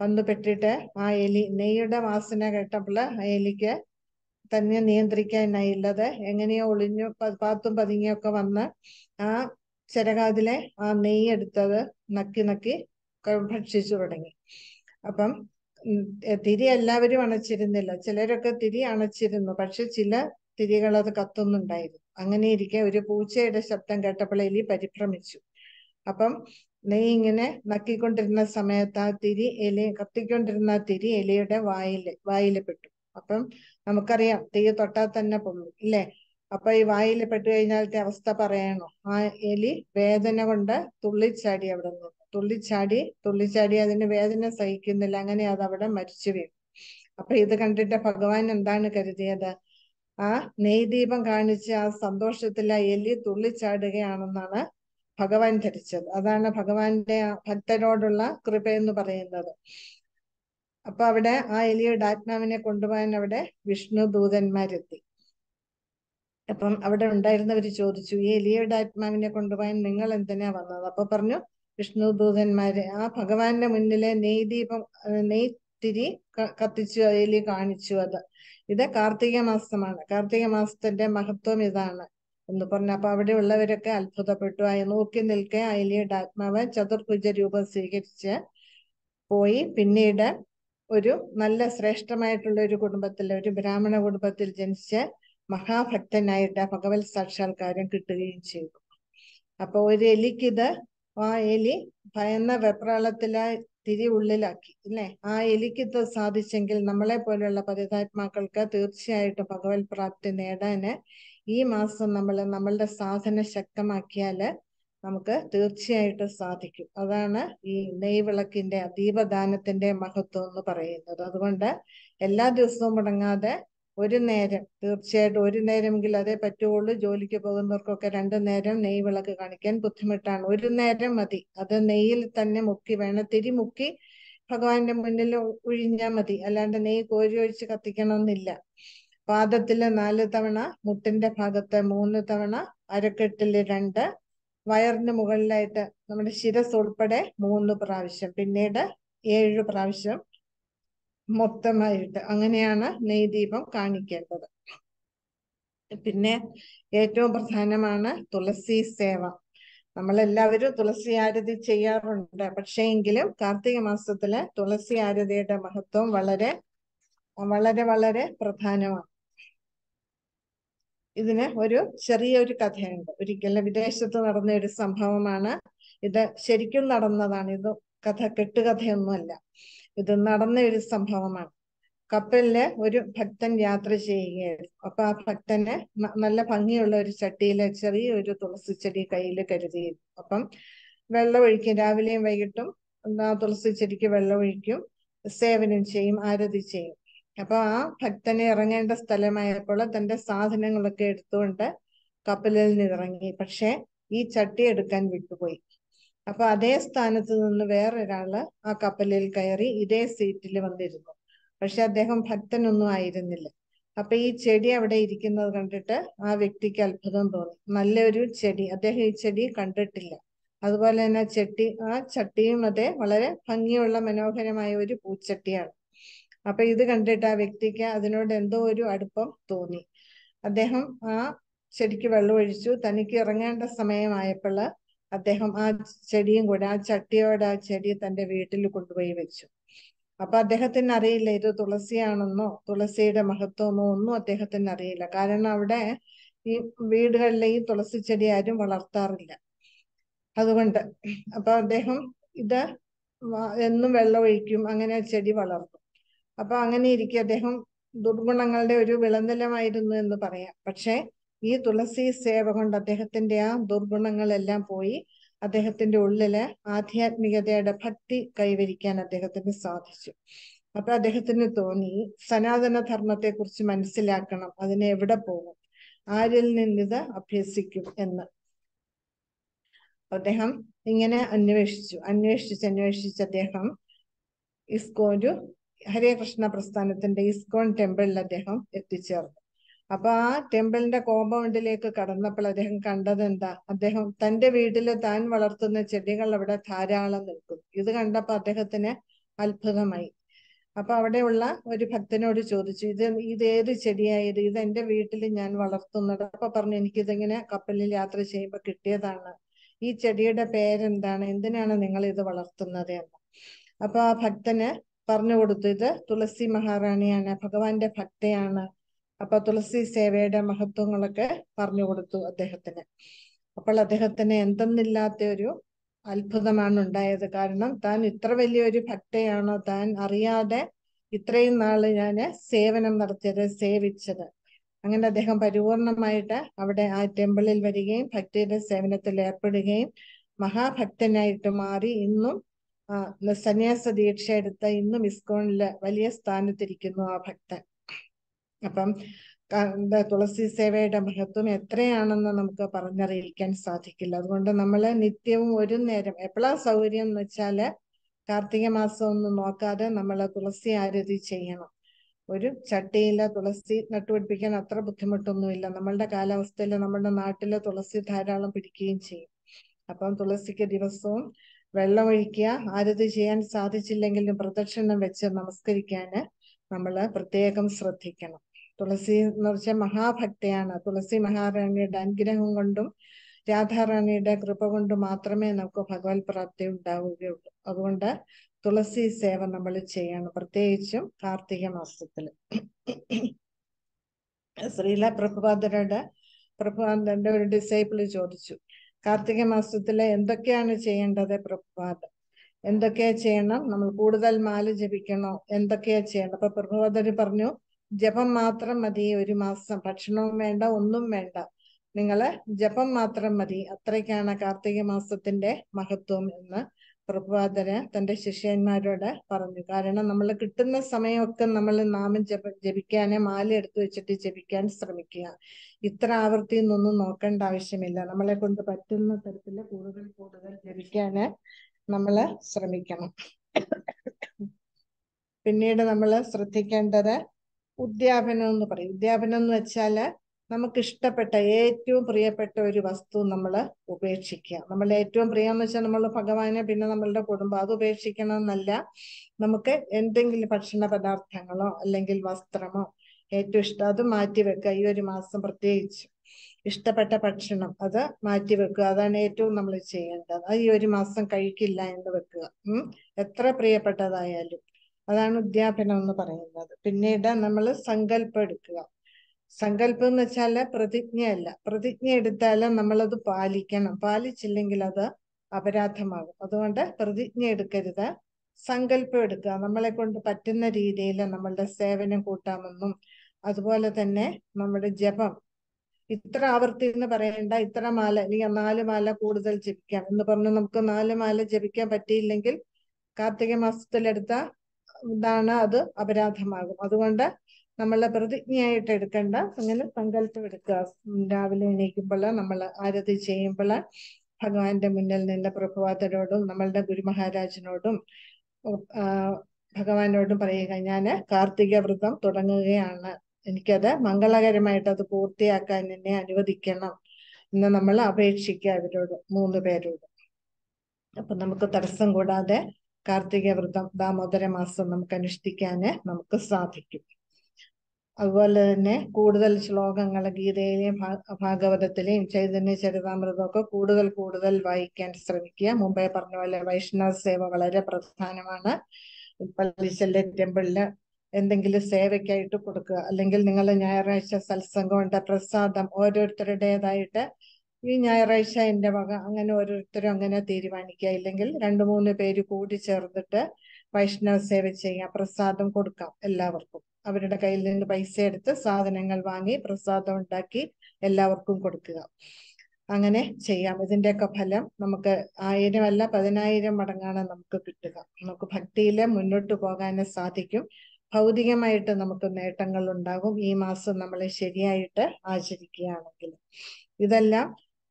പെട്ടു വന്നു പെട്ടിട്ട് ആ എലി നെയ്യുടെ വാസന കേട്ടപ്പോൾ ആ എലിക്ക് തന്നെ നിയന്ത്രിക്കാനായില്ലത്. എങ്ങനെയോ ഒളിഞ്ഞു പാത്തും പതുങ്ങിയൊക്കെ വന്ന് ആ ചിരകാതിലെ ആ നെയ്യ് എടുത്തത് നക്കി നക്കി ഭക്ഷിച്ചു തുടങ്ങി. അപ്പം തിരി എല്ലാവരും അണച്ചിരുന്നില്ല. ചിലരൊക്കെ തിരി അണച്ചിരുന്നു. പക്ഷെ ചില തിരികൾ അത് കത്തുന്നുണ്ടായിരുന്നു. അങ്ങനെ ഇരിക്കെ ഒരു പൂച്ചയുടെ ശബ്ദം കേട്ടപ്പോൾ എലി പരിഭ്രമിച്ചു. അപ്പം നെയ്യ് ഇങ്ങനെ നക്കിക്കൊണ്ടിരുന്ന സമയത്ത് ആ തിരി എലി കത്തിക്കൊണ്ടിരുന്ന ആ തിരി എലിയുടെ വായിൽ വായിൽ പെട്ടു. അപ്പം നമുക്കറിയാം തീ തൊട്ടാൽ തന്നെ പൊള്ളും ഇല്ലേ? അപ്പൊ ഈ വായിൽ പെട്ടു കഴിഞ്ഞാലത്തെ അവസ്ഥ പറയണോ? ആ എലി വേദന കൊണ്ട് തുള്ളിച്ചാടി അവിടെ നിന്ന്. തുള്ളിച്ചാടി തുള്ളിച്ചാടി അതിന് വേദന സഹിക്കുന്നില്ല അങ്ങനെ അത് അവിടെ മരിച്ചു വീഴും അപ്പൊ ഇത് കണ്ടിട്ട് ഭഗവാൻ എന്താണ് കരുതിയത്? ആ നെയ്ദീപം കാണിച്ച് ആ സന്തോഷത്തിൽ ആ എലി തുള്ളിച്ചാടുകയാണെന്നാണ് ഭഗവാൻ ധരിച്ചത്. അതാണ് ഭഗവാന്റെ ഭക്തരോടുള്ള എന്ന് പറയുന്നത്. അപ്പൊ അവിടെ ആ എലിയുടെ ആത്മാവിനെ കൊണ്ടുപോകാൻ അവിടെ വിഷ്ണു ദൂതന്മാരെത്തി. അപ്പം അവിടെ ഉണ്ടായിരുന്നവർ ചോദിച്ചു ഈ എലിയുടെ ആത്മാവിനെ കൊണ്ടുപോകാൻ നിങ്ങൾ എന്തിനാ വന്നത്? അപ്പൊ പറഞ്ഞു വിഷ്ണു ദൂതന്മാര് ആ ഭഗവാന്റെ മുന്നിലെ നെയ്ദീപം നെയ്ത്തിരി കത്തിച്ചു എലി കാണിച്ചു അത്. ഇത് കാർത്തിക മാസമാണ്. കാർത്തിക മാസത്തിന്റെ മഹത്വം ഇതാണ്. എന്ന് പറഞ്ഞു. അപ്പൊ അവിടെ ഉള്ളവരൊക്കെ അത്ഭുതപ്പെട്ടു. അയ നോക്കി നിൽക്കെ ആ എലിയുടെ ആത്മാവ് ചതുർഭുജ രൂപം സ്വീകരിച്ച് പോയി. പിന്നീട് ഒരു നല്ല ശ്രേഷ്ഠമായിട്ടുള്ള ഒരു കുടുംബത്തിൽ ഒരു ബ്രാഹ്മണ കുടുംബത്തിൽ ജനിച്ച് മഹാഭക്തനായിട്ട് ഭഗവത് സാക്ഷാത്കാരം കിട്ടുകയും ചെയ്തു. അപ്പൊ ഒരു എലിക്കിത് ആ എലി ഭയന്ന വെപ്രാളത്തിലെ തിരി ഉള്ളിലാക്കി അല്ലേ? ആ എലിക്കിത് സാധിച്ചെങ്കിൽ നമ്മളെ പോലെയുള്ള പരിതാത്മാക്കൾക്ക് തീർച്ചയായിട്ടും ഭഗവത് പ്രാപ്തി നേടാന് ഈ മാസം നമ്മൾ നമ്മളുടെ സാധന ശക്തമാക്കിയാൽ നമുക്ക് തീർച്ചയായിട്ടും സാധിക്കും. അതാണ് ഈ നെയ്വിളക്കിന്റെ ദീപദാനത്തിന്റെ മഹത്വം എന്ന് പറയുന്നത്. അതുകൊണ്ട് എല്ലാ ദിവസവും മുടങ്ങാതെ ഒരു നേരം തീർച്ചയായിട്ടും ഒരു നേരമെങ്കിൽ അതേ പറ്റുള്ളൂ ജോലിക്ക് പോകുന്നവർക്കൊക്കെ രണ്ടു നേരം നെയ് വിളക്ക് കാണിക്കാൻ ബുദ്ധിമുട്ടാണ്. ഒരു നേരം മതി. അത് നെയ്യിൽ തന്നെ മുക്കി വേണം. തിരിമുക്കി ഭഗവാന്റെ മുന്നിൽ ഒഴിഞ്ഞാൽ മതി. അല്ലാണ്ട് നെയ്യ് കോരി ഒഴിച്ച് കത്തിക്കണമെന്നില്ല. പാദത്തിൽ നാല് തവണ മുട്ടിന്റെ ഭാഗത്ത് മൂന്ന് തവണ അരക്കെട്ടിൽ രണ്ട് വയറിന് മുകളിലായിട്ട് നമ്മുടെ ശിരസ് ഉൾപ്പെടെ മൂന്ന് പ്രാവശ്യം പിന്നീട് ഏഴ് പ്രാവശ്യം മൊത്തമായിട്ട്. അങ്ങനെയാണ് നെയ്ദീപം കാണിക്കേണ്ടത്. പിന്നെ ഏറ്റവും പ്രധാനമാണ് തുളസി സേവ. നമ്മളെല്ലാവരും തുളസി ആരതി ചെയ്യാറുണ്ട്. പക്ഷേ എങ്കിലും കാർത്തിക മാസത്തിൽ തുളസി ആരതിയുടെ മഹത്വം വളരെ വളരെ വളരെ പ്രധാനമാണ്. ഇതിന് ഒരു ചെറിയൊരു കഥയുണ്ട്. ഒരിക്കലും വിദേശത്ത് നടന്ന ഒരു സംഭവമാണ്. ഇത് ശരിക്കും നടന്നതാണ്. ഇത് കഥ കെട്ടുകഥയൊന്നുമല്ല. ഇത് നടന്ന ഒരു സംഭവമാണ്. കപ്പലിൽ ഒരു ഭക്തൻ യാത്ര ചെയ്യുകയായിരുന്നു. അപ്പൊ ആ ഭക്തന് നല്ല ഭംഗിയുള്ള ഒരു ചട്ടിയിലെ ചെറിയൊരു തുളസി ചെടി കയ്യിൽ കരുതിയിരുന്നു. അപ്പം വെള്ളമൊഴിക്കും. രാവിലെയും വൈകിട്ടും ആ തുളസി ചെടിക്ക് വെള്ളമൊഴിക്കും. സേവനം ചെയ്യും ആരതി ചെയ്യും. അപ്പൊ ആ ഭക്തനെ ഇറങ്ങേണ്ട സ്ഥലമായപ്പോൾ തന്റെ സാധനങ്ങളൊക്കെ എടുത്തുകൊണ്ട് കപ്പലിൽ നിന്ന് ഇറങ്ങി പക്ഷെ ഈ ചട്ടി എടുക്കാൻ വിട്ടുപോയി. അപ്പൊ അതേ സ്ഥാനത്ത് നിന്ന് വേറൊരാൾ ആ കപ്പലിൽ കയറി ഇതേ സീറ്റിൽ വന്നിരുന്നു. പക്ഷെ അദ്ദേഹം ഭക്തനൊന്നും ആയിരുന്നില്ല. അപ്പൊ ഈ ചെടി അവിടെ ഇരിക്കുന്നത് കണ്ടിട്ട് ആ വ്യക്തിക്ക് അത്ഭുതം തോന്നി. നല്ലൊരു ചെടി. അദ്ദേഹം ഈ ചെടി കണ്ടിട്ടില്ല. അതുപോലെ തന്നെ ചെട്ടി ആ ചട്ടിയും അതെ വളരെ ഭംഗിയുള്ള മനോഹരമായ ഒരു പൂച്ചട്ടിയാണ്. അപ്പൊ ഇത് കണ്ടിട്ട് ആ വ്യക്തിക്ക് അതിനോട് എന്തോ ഒരു അടുപ്പം തോന്നി. അദ്ദേഹം ആ ചെടിക്ക് വെള്ളമൊഴിച്ചു തനിക്ക് ഇറങ്ങേണ്ട സമയമായപ്പോൾ അദ്ദേഹം ആ ചെടിയും കൂടെ ആ ചട്ടിയോടെ ആ ചെടി തന്റെ വീട്ടിൽ കൊണ്ടുപോയി വെച്ചു. അപ്പൊ അദ്ദേഹത്തിന് അറിയില്ല ഇത് തുളസിയാണെന്നോ തുളസിയുടെ മഹത്വമോ ഒന്നും അദ്ദേഹത്തിന് അറിയില്ല. കാരണം അവിടെ ഈ വീടുകളിലെ ഈ തുളസി ചെടി ആരും വളർത്താറില്ല. അതുകൊണ്ട് അപ്പൊ അദ്ദേഹം ഇത് എന്നും വെള്ളമൊഴിക്കും അങ്ങനെ ചെടി വളർന്നു അപ്പൊ അങ്ങനെ ഇരിക്കെ അദ്ദേഹം ദുർഗുണങ്ങളുടെ ഒരു വിളനിലമായിരുന്നു എന്ന് പറയാം. പക്ഷെ ഈ തുളസി സേവ കൊണ്ട് അദ്ദേഹത്തിന്റെ ആ ദുർഗുണങ്ങളെല്ലാം പോയി അദ്ദേഹത്തിന്റെ ഉള്ളിൽ ആധ്യാത്മികതയുടെ ഭക്തി കൈവരിക്കാൻ അദ്ദേഹത്തിന് സാധിച്ചു. അപ്പൊ അദ്ദേഹത്തിന് തോന്നി സനാതന ധർമ്മത്തെ കുറിച്ച് മനസ്സിലാക്കണം അതിനെ എവിടെ പോകും ആരിൽ നിന്നിത് അഭ്യസിക്കും എന്ന്. അദ്ദേഹം ഇങ്ങനെ അന്വേഷിച്ചു അന്വേഷിച്ച് അന്വേഷിച്ച് അദ്ദേഹം ഇസ്കോ ഒരു ഹരേ കൃഷ്ണ പ്രസ്ഥാനത്തിന്റെ ഇസ്കോൺ ടെമ്പിളിൽ അദ്ദേഹം എത്തിച്ചേർന്നു. അപ്പൊ ആ ടെമ്പിളിന്റെ കോമ്പൗണ്ടിലേക്ക് കടന്നപ്പോൾ അദ്ദേഹം കണ്ടത് എന്താ? അദ്ദേഹം തന്റെ വീട്ടിൽ താൻ വളർത്തുന്ന ചെടികൾ അവിടെ ധാരാളം നിൽക്കും ഇത് കണ്ടപ്പോ അദ്ദേഹത്തിന് അത്ഭുതമായി. അപ്പൊ അവിടെയുള്ള ഒരു ഭക്തനോട് ചോദിച്ചു ഇത് ഇത് ഏത് ചെടിയായത്? ഇത് എന്റെ വീട്ടിൽ ഞാൻ വളർത്തുന്നത്. അപ്പൊ പറഞ്ഞു എനിക്കിതിങ്ങനെ കപ്പലിൽ യാത്ര ചെയ്യുമ്പോൾ കിട്ടിയതാണ്. ഈ ചെടിയുടെ പേരെന്താണ്? എന്തിനാണ് നിങ്ങൾ ഇത് വളർത്തുന്നത്? എന്ന്. അപ്പൊ ആ ഭക്തന് പറഞ്ഞു കൊടുത്തു ഇത് തുളസി മഹാറാണിയാണ്. ഭഗവാന്റെ ഭക്തയാണ്. അപ്പൊ തുളസി സേവയുടെ മഹത്വങ്ങളൊക്കെ പറഞ്ഞു കൊടുത്തു അദ്ദേഹത്തിന്. അപ്പോൾ അദ്ദേഹത്തിന് എന്തെന്നില്ലാത്ത ഒരു അത്ഭുതമാണ് ഉണ്ടായത്. കാരണം താൻ ഇത്ര വലിയൊരു ഭക്തയാണോ? താൻ അറിയാതെ ഇത്രയും നാൾ ഞാൻ സേവനം നടത്തിയത് സേവിച്ചത്. അങ്ങനെ അദ്ദേഹം പരിപൂർണമായിട്ട് അവിടെ ആ ടെമ്പിളിൽ വരികയും ഭക്തിയുടെ സേവനത്തിൽ ഏർപ്പെടുകയും മഹാഭക്തനായിട്ട് മാറി. ഇന്നും സന്യാസ ദീക്ഷ എടുത്ത ഇന്നും ഇസ്കോണിൽ വലിയ സ്ഥാനത്തിരിക്കുന്നു ആ ഭക്തൻ. അപ്പം തുളസി സേവയുടെ മഹത്വം എത്രയാണെന്ന് നമുക്ക് പറഞ്ഞറിയിക്കാൻ സാധിക്കില്ല. അതുകൊണ്ട് നമ്മൾ നിത്യവും ഒരു നേരം എപ്പോഴാ സൗകര്യം എന്ന് വെച്ചാൽ കാർത്തിക മാസം ഒന്നും നോക്കാതെ നമ്മൾ തുളസി ആരതി ചെയ്യണം. ഒരു ചട്ടിയിലെ തുളസി നട്ടുപിടിപ്പിക്കാൻ അത്ര ബുദ്ധിമുട്ടൊന്നുമില്ല. നമ്മളുടെ കാലാവസ്ഥയിൽ നമ്മുടെ നാട്ടിലെ തുളസി ധാരാളം പിടിക്കുകയും ചെയ്യും. അപ്പം തുളസിക്ക് ദിവസവും വെള്ളമൊഴിക്കുക ആരത് ചെയ്യാൻ സാധിച്ചില്ലെങ്കിലും പ്രദക്ഷിണം വെച്ച് നമസ്കരിക്കാന് നമ്മൾ പ്രത്യേകം ശ്രദ്ധിക്കണം. തുളസി എന്ന് വെച്ചാൽ മഹാഭക്തയാണ്. തുളസി മഹാറാണിയുടെ അനുഗ്രഹം കൊണ്ടും രാധാറാണിയുടെ കൃപ കൊണ്ട് മാത്രമേ നമുക്ക് ഭഗവത് പ്രാപ്തി ഉണ്ടാവുകയുള്ളൂ. അതുകൊണ്ട് തുളസി സേവ നമ്മൾ ചെയ്യണം. പ്രത്യേകിച്ചും കാർത്തിക മാസത്തിൽ ശ്രീല പ്രഭുപാദരുടെ പ്രഭുപാദന്റെ ഒരു ഡിസൈപ്പിൾ ചോദിച്ചു. കാർത്തിക മാസത്തിലെ എന്തൊക്കെയാണ് ചെയ്യേണ്ടത് പ്രഭുപാദ എന്തൊക്കെയാ ചെയ്യണം? നമ്മൾ കൂടുതൽ മാല ജപിക്കണോ? എന്തൊക്കെയാ ചെയ്യണം അപ്പൊ പ്രഭുപാദര് പറഞ്ഞു ജപം മാത്രം മതി ഒരു മാസം. ഭക്ഷണവും വേണ്ട ഒന്നും വേണ്ട. നിങ്ങൾ ജപം മാത്രം മതി. അത്രയ്ക്കാണ് കാർത്തിക മാസത്തിന്റെ മഹത്വം എന്ന് പ്രഭുപാദര് തന്റെ ശിഷ്യന്മാരോട് പറഞ്ഞു. കാരണം നമ്മൾ കിട്ടുന്ന സമയമൊക്കെ നമ്മൾ നാമം ജപ ജപിക്കാന് മാല എടുത്തു വെച്ചിട്ട് ജപിക്കാൻ ശ്രമിക്കുക. ഇത്ര ആവൃത്തി എന്നൊന്നും നോക്കേണ്ട ആവശ്യമില്ല. നമ്മളെ കൊണ്ട് പറ്റുന്ന തരത്തിൽ കൂടുതൽ കൂടുതൽ ജപിക്കാന് നമ്മൾ ശ്രമിക്കണം. പിന്നീട് നമ്മൾ ശ്രദ്ധിക്കേണ്ടത് ഉദ്യാപനം എന്ന് പറയും. ഉദ്യാപനം എന്ന് വെച്ചാൽ നമുക്ക് ഇഷ്ടപ്പെട്ട ഏറ്റവും പ്രിയപ്പെട്ട ഒരു വസ്തു നമ്മൾ ഉപേക്ഷിക്കുക. നമ്മൾ ഏറ്റവും പ്രിയം എന്ന് വെച്ചാൽ നമ്മൾ ഭഗവാനെ പിന്നെ നമ്മളുടെ കുടുംബം. അത് ഉപേക്ഷിക്കണം എന്നല്ല നമുക്ക് എന്തെങ്കിലും ഭക്ഷണ പദാർത്ഥങ്ങളോ അല്ലെങ്കിൽ വസ്ത്രമോ ഏറ്റവും ഇഷ്ടം അത് മാറ്റി വെക്കുക. ഈ ഒരു മാസം പ്രത്യേകിച്ച് ഇഷ്ടപ്പെട്ട ഭക്ഷണം അത് മാറ്റി വെക്കുക. അതാണ് ഏറ്റവും നമ്മൾ ചെയ്യേണ്ടത്. അത് ഈ ഒരു മാസം കഴിക്കില്ല എന്ന് വെക്കുക. എത്ര പ്രിയപ്പെട്ടതായാലും. അതാണ് ഉദ്യാപനം എന്ന് പറയുന്നത്. പിന്നീട് നമ്മൾ സങ്കല്പം എടുക്കുക. സങ്കല്പം എന്ന് വെച്ചാൽ പ്രതിജ്ഞയല്ല. പ്രതിജ്ഞ എടുത്താൽ നമ്മളത് പാലിക്കണം. പാലിച്ചില്ലെങ്കിൽ അത് അപരാധമാകും. അതുകൊണ്ട് പ്രതിജ്ഞ എടുക്കരുത്. സങ്കല്പം എടുക്കുക. നമ്മളെ കൊണ്ട് പറ്റുന്ന രീതിയിൽ നമ്മളുടെ സേവനം കൂട്ടാമെന്നും അതുപോലെ തന്നെ നമ്മുടെ ജപം. ഇത്ര ആവർത്തി എന്ന് പറയേണ്ട. ഇത്ര മാല അല്ലെങ്കിൽ നാല് മാല കൂടുതൽ ജപിക്കാം എന്ന് പറഞ്ഞ് നമുക്ക് നാല് മാല ജപിക്കാൻ പറ്റിയില്ലെങ്കിൽ കാർത്തിക മാസത്തിലെടുത്ത ഇതാണ് അത് അപരാധമാകും. അതുകൊണ്ട് നമ്മളെ പ്രതിജ്ഞയായിട്ട് എടുക്കേണ്ട. അങ്ങനെ സങ്കല്പം എടുക്കുക. രാവിലെ എണീക്കുമ്പോൾ നമ്മൾ ആരതി ചെയ്യുമ്പോൾ ഭഗവാന്റെ മുന്നിൽ നിന്ന് പ്രഭുവാദരോടും നമ്മളുടെ ഗുരുമഹാരാജനോടും ഭഗവാനോടും പറയുക ഞാൻ കാർത്തിക വ്രതം തുടങ്ങുകയാണ്. എനിക്കത് മംഗളകരമായിട്ട് അത് പൂർത്തിയാക്കാൻ എന്നെ അനുവദിക്കണം എന്ന് നമ്മൾ അപേക്ഷിക്കുക അവരോട് മൂന്ന് പേരോട്. അപ്പൊ നമുക്ക് തടസ്സം കൂടാതെ കാർത്തിക വ്രതം ദാമോദര മാസം നമുക്ക് അനുഷ്ഠിക്കാന് നമുക്ക് സാധിക്കും. അതുപോലെ തന്നെ കൂടുതൽ ശ്ലോകങ്ങൾ ഗീതയിലെയും ഭാഗവതത്തിലെയും ചൈതന്യ ചരിതാമൃതം ഒക്കെ കൂടുതൽ കൂടുതൽ വായിക്കാൻ ശ്രമിക്കുക. മുമ്പേ പറഞ്ഞ പോലെ വൈഷ്ണവ സേവ വളരെ പ്രധാനമാണ്. പള്ളിച്ചല്ലെ ടെമ്പിളിൽ എന്തെങ്കിലും സേവയ്ക്കായിട്ട് കൊടുക്കുക. അല്ലെങ്കിൽ നിങ്ങൾ ഞായറാഴ്ച സത്സംഗമുണ്ട് പ്രസാദം ഓരോരുത്തരുടേതായിട്ട് ഈ ഞായറാഴ്ച എന്റെ വക അങ്ങനെ ഓരോരുത്തരും അങ്ങനെ തീരുമാനിക്കുക. ഇല്ലെങ്കിൽ രണ്ടു മൂന്ന് പേര് കൂടി ചേർന്നിട്ട് വൈഷ്ണവ സേവ ചെയ്യാം പ്രസാദം കൊടുക്കാം എല്ലാവർക്കും. അവരുടെ കയ്യിൽ നിന്ന് പൈസ എടുത്ത് സാധനങ്ങൾ വാങ്ങി പ്രസാദം ഉണ്ടാക്കി എല്ലാവർക്കും കൊടുക്കുക. അങ്ങനെ ചെയ്യാം. ഇതിന്റെയൊക്കെ ഫലം നമുക്ക് ആയിരം അല്ല പതിനായിരം മടങ്ങാണ് നമുക്ക് കിട്ടുക. നമുക്ക് ഭക്തിയിൽ മുന്നോട്ട് പോകാൻ സാധിക്കും. ഭൗതികമായിട്ട് നമുക്ക് നേട്ടങ്ങൾ ഉണ്ടാകും. ഈ മാസം നമ്മൾ ശരിയായിട്ട് ആചരിക്കുകയാണെങ്കിൽ. ഇതെല്ലാം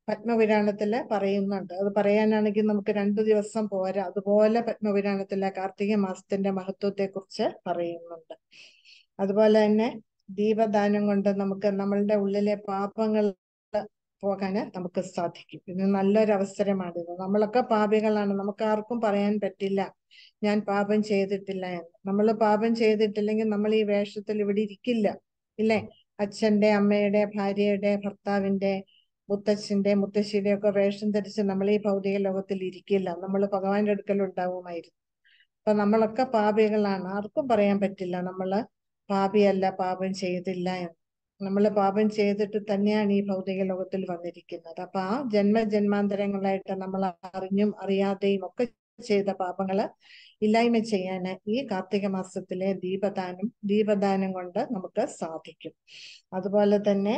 പത്മപുരാണത്തിൽ പറയുന്നുണ്ട്. അത് പറയാനാണെങ്കിൽ നമുക്ക് രണ്ടു ദിവസം പോരാ. അതുപോലെ പത്മപുരാണത്തിലെ കാർത്തിക മാസത്തിന്റെ മഹത്വത്തെ കുറിച്ച് പറയുന്നുണ്ട്. അതുപോലെ തന്നെ ദീപദാനം കൊണ്ട് നമുക്ക് നമ്മളുടെ ഉള്ളിലെ പാപങ്ങൾ പോകാൻ നമുക്ക് സാധിക്കും. ഇത് നല്ലൊരു അവസരമാണിത് നമ്മളൊക്കെ പാപികളാണ്. നമുക്ക് ആർക്കും പറയാൻ പറ്റില്ല ഞാൻ പാപം ചെയ്തിട്ടില്ല എന്ന്. നമ്മൾ പാപം ചെയ്തിട്ടില്ലെങ്കിൽ നമ്മൾ ഈ വേഷത്തിൽ ഇവിടെ ഇരിക്കില്ല ഇല്ലേ? അച്ഛന്റെ അമ്മയുടെ ഭാര്യയുടെ ഭർത്താവിന്റെ മുത്തച്ഛന്റെ മുത്തശ്ശിയുടെ ഒക്കെ വേഷം ധരിച്ച് നമ്മൾ ഈ ഭൗതിക ലോകത്തിൽ ഇരിക്കില്ല. നമ്മൾ ഭഗവാന്റെ അടുക്കൽ ഉണ്ടാവുമായിരുന്നു. അപ്പൊ നമ്മളൊക്കെ പാപികളാണ്. ആർക്കും പറയാൻ പറ്റില്ല. നമ്മൾ പാപിയല്ല പാപം ചെയ്തില്ല എന്ന്. നമ്മൾ പാപം ചെയ്തിട്ട് തന്നെയാണ് ഈ ഭൗതിക ലോകത്തിൽ വന്നിരിക്കുന്നത്. അപ്പൊ ആ ജന്മ ജന്മാന്തരങ്ങളായിട്ട് നമ്മൾ അറിഞ്ഞും അറിയാതെയും ഒക്കെ ചെയ്ത പാപങ്ങൾ ഇല്ലായ്മ ചെയ്യാന് ഈ കാർത്തിക മാസത്തിലെ ദീപദാനം ദീപദാനം കൊണ്ട് നമുക്ക് സാധിക്കും. അതുപോലെ തന്നെ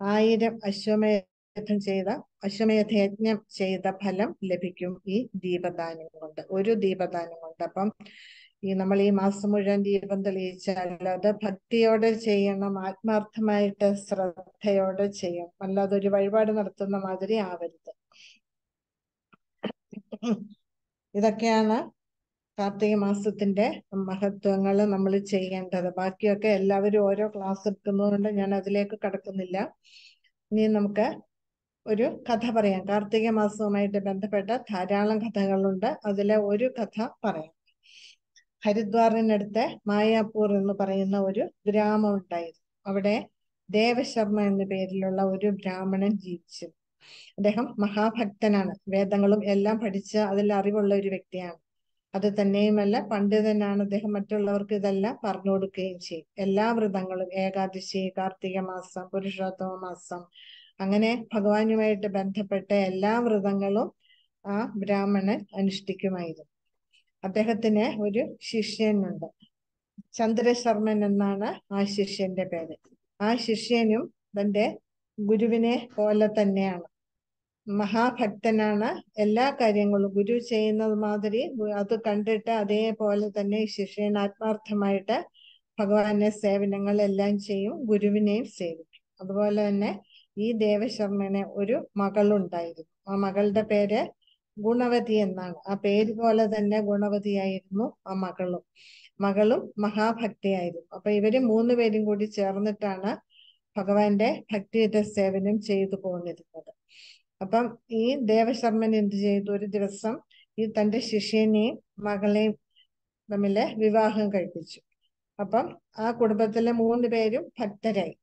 ആയിരം അശ്വമേധം ചെയ്ത അശ്വമേധ യജ്ഞം ചെയ്ത ഫലം ലഭിക്കും ഈ ദീപദാനം കൊണ്ട്. ഒരു ദീപദാനം കൊണ്ട്. അപ്പം ഈ നമ്മൾ ഈ മാസം മുഴുവൻ ദീപം തെളിയിച്ചാൽ അത് ഭക്തിയോടെ ചെയ്യണം ആത്മാർത്ഥമായിട്ട് ശ്രദ്ധയോടെ ചെയ്യണം. അല്ലാതെ ഒരു വഴിപാട് നടത്തുന്ന മാതിരി ആവരുത്. ഇതൊക്കെയാണ് കാർത്തിക മാസത്തിന്റെ മഹത്വങ്ങൾ നമ്മൾ ചെയ്യേണ്ടത്. ബാക്കിയൊക്കെ എല്ലാവരും ഓരോ ക്ലാസ് എടുക്കുന്നതുകൊണ്ട് ഞാൻ അതിലേക്ക് കടക്കുന്നില്ല. ഇനി നമുക്ക് ഒരു കഥ പറയാം. കാർത്തിക മാസവുമായിട്ട് ബന്ധപ്പെട്ട ധാരാളം കഥകളുണ്ട്. അതിലെ ഒരു കഥ പറയാം. ഹരിദ്വാറിനടുത്ത് മായാപൂർ എന്ന് പറയുന്ന ഒരു ഗ്രാമം ഉണ്ടായിരുന്നു. അവിടെ ദേവശർമ്മ എന്ന പേരിലുള്ള ഒരു ബ്രാഹ്മണൻ ജീവിച്ചു. അദ്ദേഹം മഹാഭക്തനാണ്. വേദങ്ങളും എല്ലാം പഠിച്ച് അതിൽ അറിവുള്ള ഒരു വ്യക്തിയാണ്. അത് തന്നെയുമല്ല പണ്ഡിതനാണ് അദ്ദേഹം. മറ്റുള്ളവർക്ക് ഇതെല്ലാം പറഞ്ഞു കൊടുക്കുകയും ചെയ്യും എല്ലാ വ്രതങ്ങളും ഏകാദശി കാർത്തിക മാസം പുരുഷോത്തമ മാസം അങ്ങനെ ഭഗവാനുമായിട്ട് ബന്ധപ്പെട്ട എല്ലാ വ്രതങ്ങളും ആ ബ്രാഹ്മണൻ അനുഷ്ഠിക്കുമായിരുന്നു. അദ്ദേഹത്തിന് ഒരു ശിഷ്യനുണ്ട്. ചന്ദ്രശർമ്മൻ എന്നാണ് ആ ശിഷ്യന്റെ പേര്. ആ ശിഷ്യനും തന്റെ ഗുരുവിനെ പോലെ തന്നെയാണ്. മഹാഭക്തനാണ്. എല്ലാ കാര്യങ്ങളും ഗുരു ചെയ്യുന്നത് മാതിരി അത് കണ്ടിട്ട് അതേപോലെ തന്നെ ശിഷ്യൻ ആത്മാർത്ഥമായിട്ട് ഭഗവാന്റെ സേവനങ്ങൾ എല്ലാം ചെയ്യും ഗുരുവിനെയും സേവിക്കും. അതുപോലെ തന്നെ ഈ ദേവശർമ്മന് ഒരു മകളുണ്ടായിരുന്നു. ആ മകളുടെ പേര് ഗുണവതി എന്നാണ്. ആ പേര് പോലെ തന്നെ ഗുണവതിയായിരുന്നു ആ മകളും. മകളും മഹാഭക്തിയായിരുന്നു. അപ്പൊ ഇവർ മൂന്ന് പേരും കൂടി ചേർന്നിട്ടാണ് ഭഗവാന്റെ ഭക്തിയുടെ സേവനം ചെയ്തു പോന്നിരുന്നത്. അപ്പം ഈ ദേവശർമ്മൻ എന്ത് ചെയ്തു? ഒരു ദിവസം ഈ തന്റെ ശിഷ്യനെയും മകളെയും തമ്മിൽ വിവാഹം കഴിപ്പിച്ചു. അപ്പം ആ കുടുംബത്തിലെ മൂന്ന് പേരും ഭക്തരായി.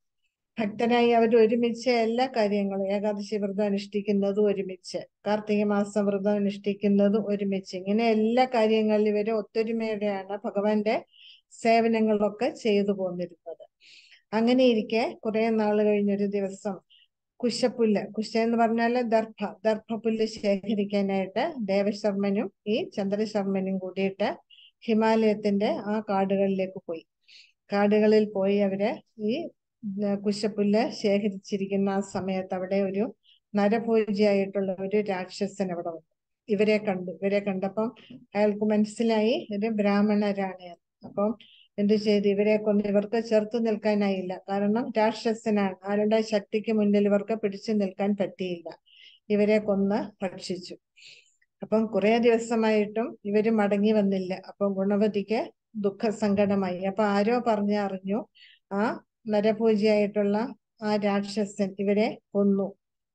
ഭക്തരായി അവർ ഒരുമിച്ച് എല്ലാ കാര്യങ്ങളും ഏകാദശി വ്രതം അനുഷ്ഠിക്കുന്നതും ഒരുമിച്ച് കാർത്തിക മാസം വ്രതം അനുഷ്ഠിക്കുന്നതും ഒരുമിച്ച്. ഇങ്ങനെ എല്ലാ കാര്യങ്ങളിലും ഇവർ ഒത്തൊരുമയോടെയാണ് ഭഗവാന്റെ സേവനങ്ങളൊക്കെ ചെയ്തു പോന്നിരുന്നത്. അങ്ങനെ ഇരിക്കെ കുറെ നാൾ കഴിഞ്ഞൊരു ദിവസം കുശപ്പുല്ല് കുശ എന്ന് പറഞ്ഞാൽ ദർഭ ദർഭപ്പുല്ല് ശേഖരിക്കാനായിട്ട് ദേവശർമ്മനും ഈ ചന്ദ്രശർമ്മനും കൂടിയിട്ട് ഹിമാലയത്തിന്റെ ആ കാടുകളിലേക്ക് പോയി. കാടുകളിൽ പോയി അവർ ഈ കുശപ്പുല്ല് ശേഖരിച്ചിരിക്കുന്ന ആ സമയത്ത് അവിടെ ഒരു നരഭോജിയായിട്ടുള്ള ഒരു രാക്ഷസൻ അവിടെ വന്നു. ഇവരെ കണ്ടു. ഇവരെ കണ്ടപ്പം അയാൾക്ക് മനസ്സിലായി ഒരു ബ്രാഹ്മണരാണ്. അപ്പം എന്ത് ചെയ്തു? ഇവരെ കൊന്ന്. ഇവർക്ക് ചെറുത്തു നിൽക്കാനായില്ല. കാരണം രാക്ഷസനാണ്. ആരുടെ ശക്തിക്ക് മുന്നിൽ ഇവർക്ക് പിടിച്ചു നിൽക്കാൻ പറ്റിയില്ല. ഇവരെ കൊന്ന് ഭക്ഷിച്ചു. അപ്പം കുറെ ദിവസമായിട്ടും ഇവർ മടങ്ങി വന്നില്ല. അപ്പം ഗുണവതിക്ക് ദുഃഖസങ്കടമായി. അപ്പൊ ആരോ പറഞ്ഞു അറിഞ്ഞു ആ നരപൂജയായിട്ടുള്ള ആ രാക്ഷസൻ ഇവരെ കൊന്നു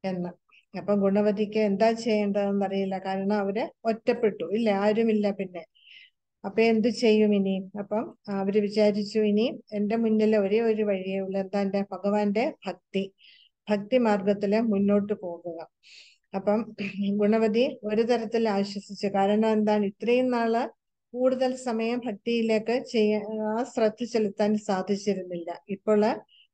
എന്ന്. അപ്പൊ ഗുണവതിക്ക് എന്താ ചെയ്യേണ്ടതെന്ന് അറിയില്ല കാരണം അവർ ഒറ്റപ്പെട്ടു. ഇല്ല ആരുമില്ല പിന്നെ. അപ്പൊ എന്ത് ചെയ്യും ഇനി? അപ്പം അവർ വിചാരിച്ചു ഇനി എന്റെ മുന്നിൽ ഒരേ ഒരു വഴിയേ ഉള്ളൂ. എന്താ എന്റെ ഭഗവാന്റെ ഭക്തി? ഭക്തി മാർഗത്തിൽ മുന്നോട്ട് പോകുക. അപ്പം ഗുണവതി ഒരു തരത്തിൽ ആശ്വസിച്ചു. കാരണം എന്താണ്? ഇത്രയും നാൾ കൂടുതൽ സമയം ഭക്തിയിലേക്ക് ചെയ്യാൻ ആ ശ്രദ്ധ ചെലുത്താൻ സാധിച്ചിരുന്നില്ല. ഇപ്പോൾ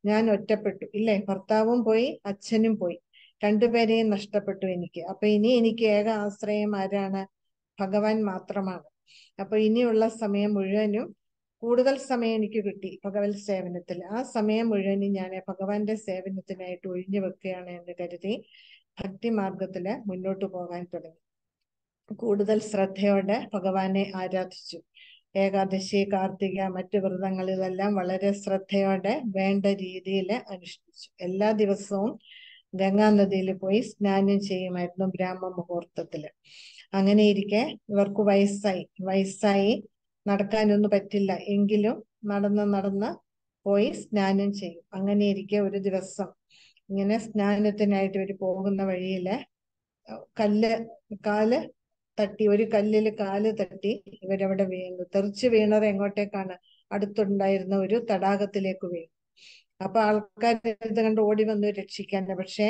ഞാൻ ഒറ്റപ്പെട്ടു ഇല്ലേ? ഭർത്താവും പോയി അച്ഛനും പോയി. രണ്ടുപേരെയും നഷ്ടപ്പെട്ടു എനിക്ക്. അപ്പൊ ഇനി എനിക്ക് ഏക ആശ്രയം ആരാണ്? ഭഗവാൻ മാത്രമാണ്. അപ്പൊ ഇനിയുള്ള സമയം മുഴുവനും കൂടുതൽ സമയം എനിക്ക് കിട്ടി ഭഗവത് സേവനത്തിൽ. ആ സമയം മുഴുവനും ഞാൻ ഭഗവാന്റെ സേവനത്തിനായിട്ട് ഒഴിഞ്ഞു വെക്കുകയാണ് എന്ന് കരുതി ഭക്തി മാർഗത്തിൽ മുന്നോട്ട് പോകാൻ തുടങ്ങി. കൂടുതൽ ശ്രദ്ധയോടെ ഭഗവാനെ ആരാധിച്ചു. ഏകാദശി കാർത്തിക മറ്റു വ്രതങ്ങൾ ഇതെല്ലാം വളരെ ശ്രദ്ധയോടെ വേണ്ട രീതിയിൽ അനുഷ്ഠിച്ചു. എല്ലാ ദിവസവും ഗംഗാ നദിയിൽ പോയി സ്നാനം ചെയ്യുമായിരുന്നു ബ്രാഹ്മ മുഹൂർത്തത്തിൽ അങ്ങനെ ഇരിക്കെ ഇവർക്ക് വയസ്സായി. വയസ്സായി നടക്കാനൊന്നും പറ്റില്ല. എങ്കിലും നടന്ന് നടന്ന് പോയി സ്നാനം ചെയ്യും. അങ്ങനെ ഇരിക്കെ ഒരു ദിവസം ഇങ്ങനെ സ്നാനത്തിനായിട്ട് ഇവർ പോകുന്ന വഴിയിൽ കല്ല് കാൽ തട്ടി ഒരു കല്ലിൽ കാൽ തട്ടി ഇവരവിടെ വീണു. തെറിച്ചു വീണത് എങ്ങോട്ടേക്കാണ്? അടുത്തുണ്ടായിരുന്ന ഒരു തടാകത്തിലേക്ക് വീണു. അപ്പൊ ആൾക്കാർ ഇത് കണ്ട് ഓടി വന്നു രക്ഷിക്കാൻ പക്ഷേ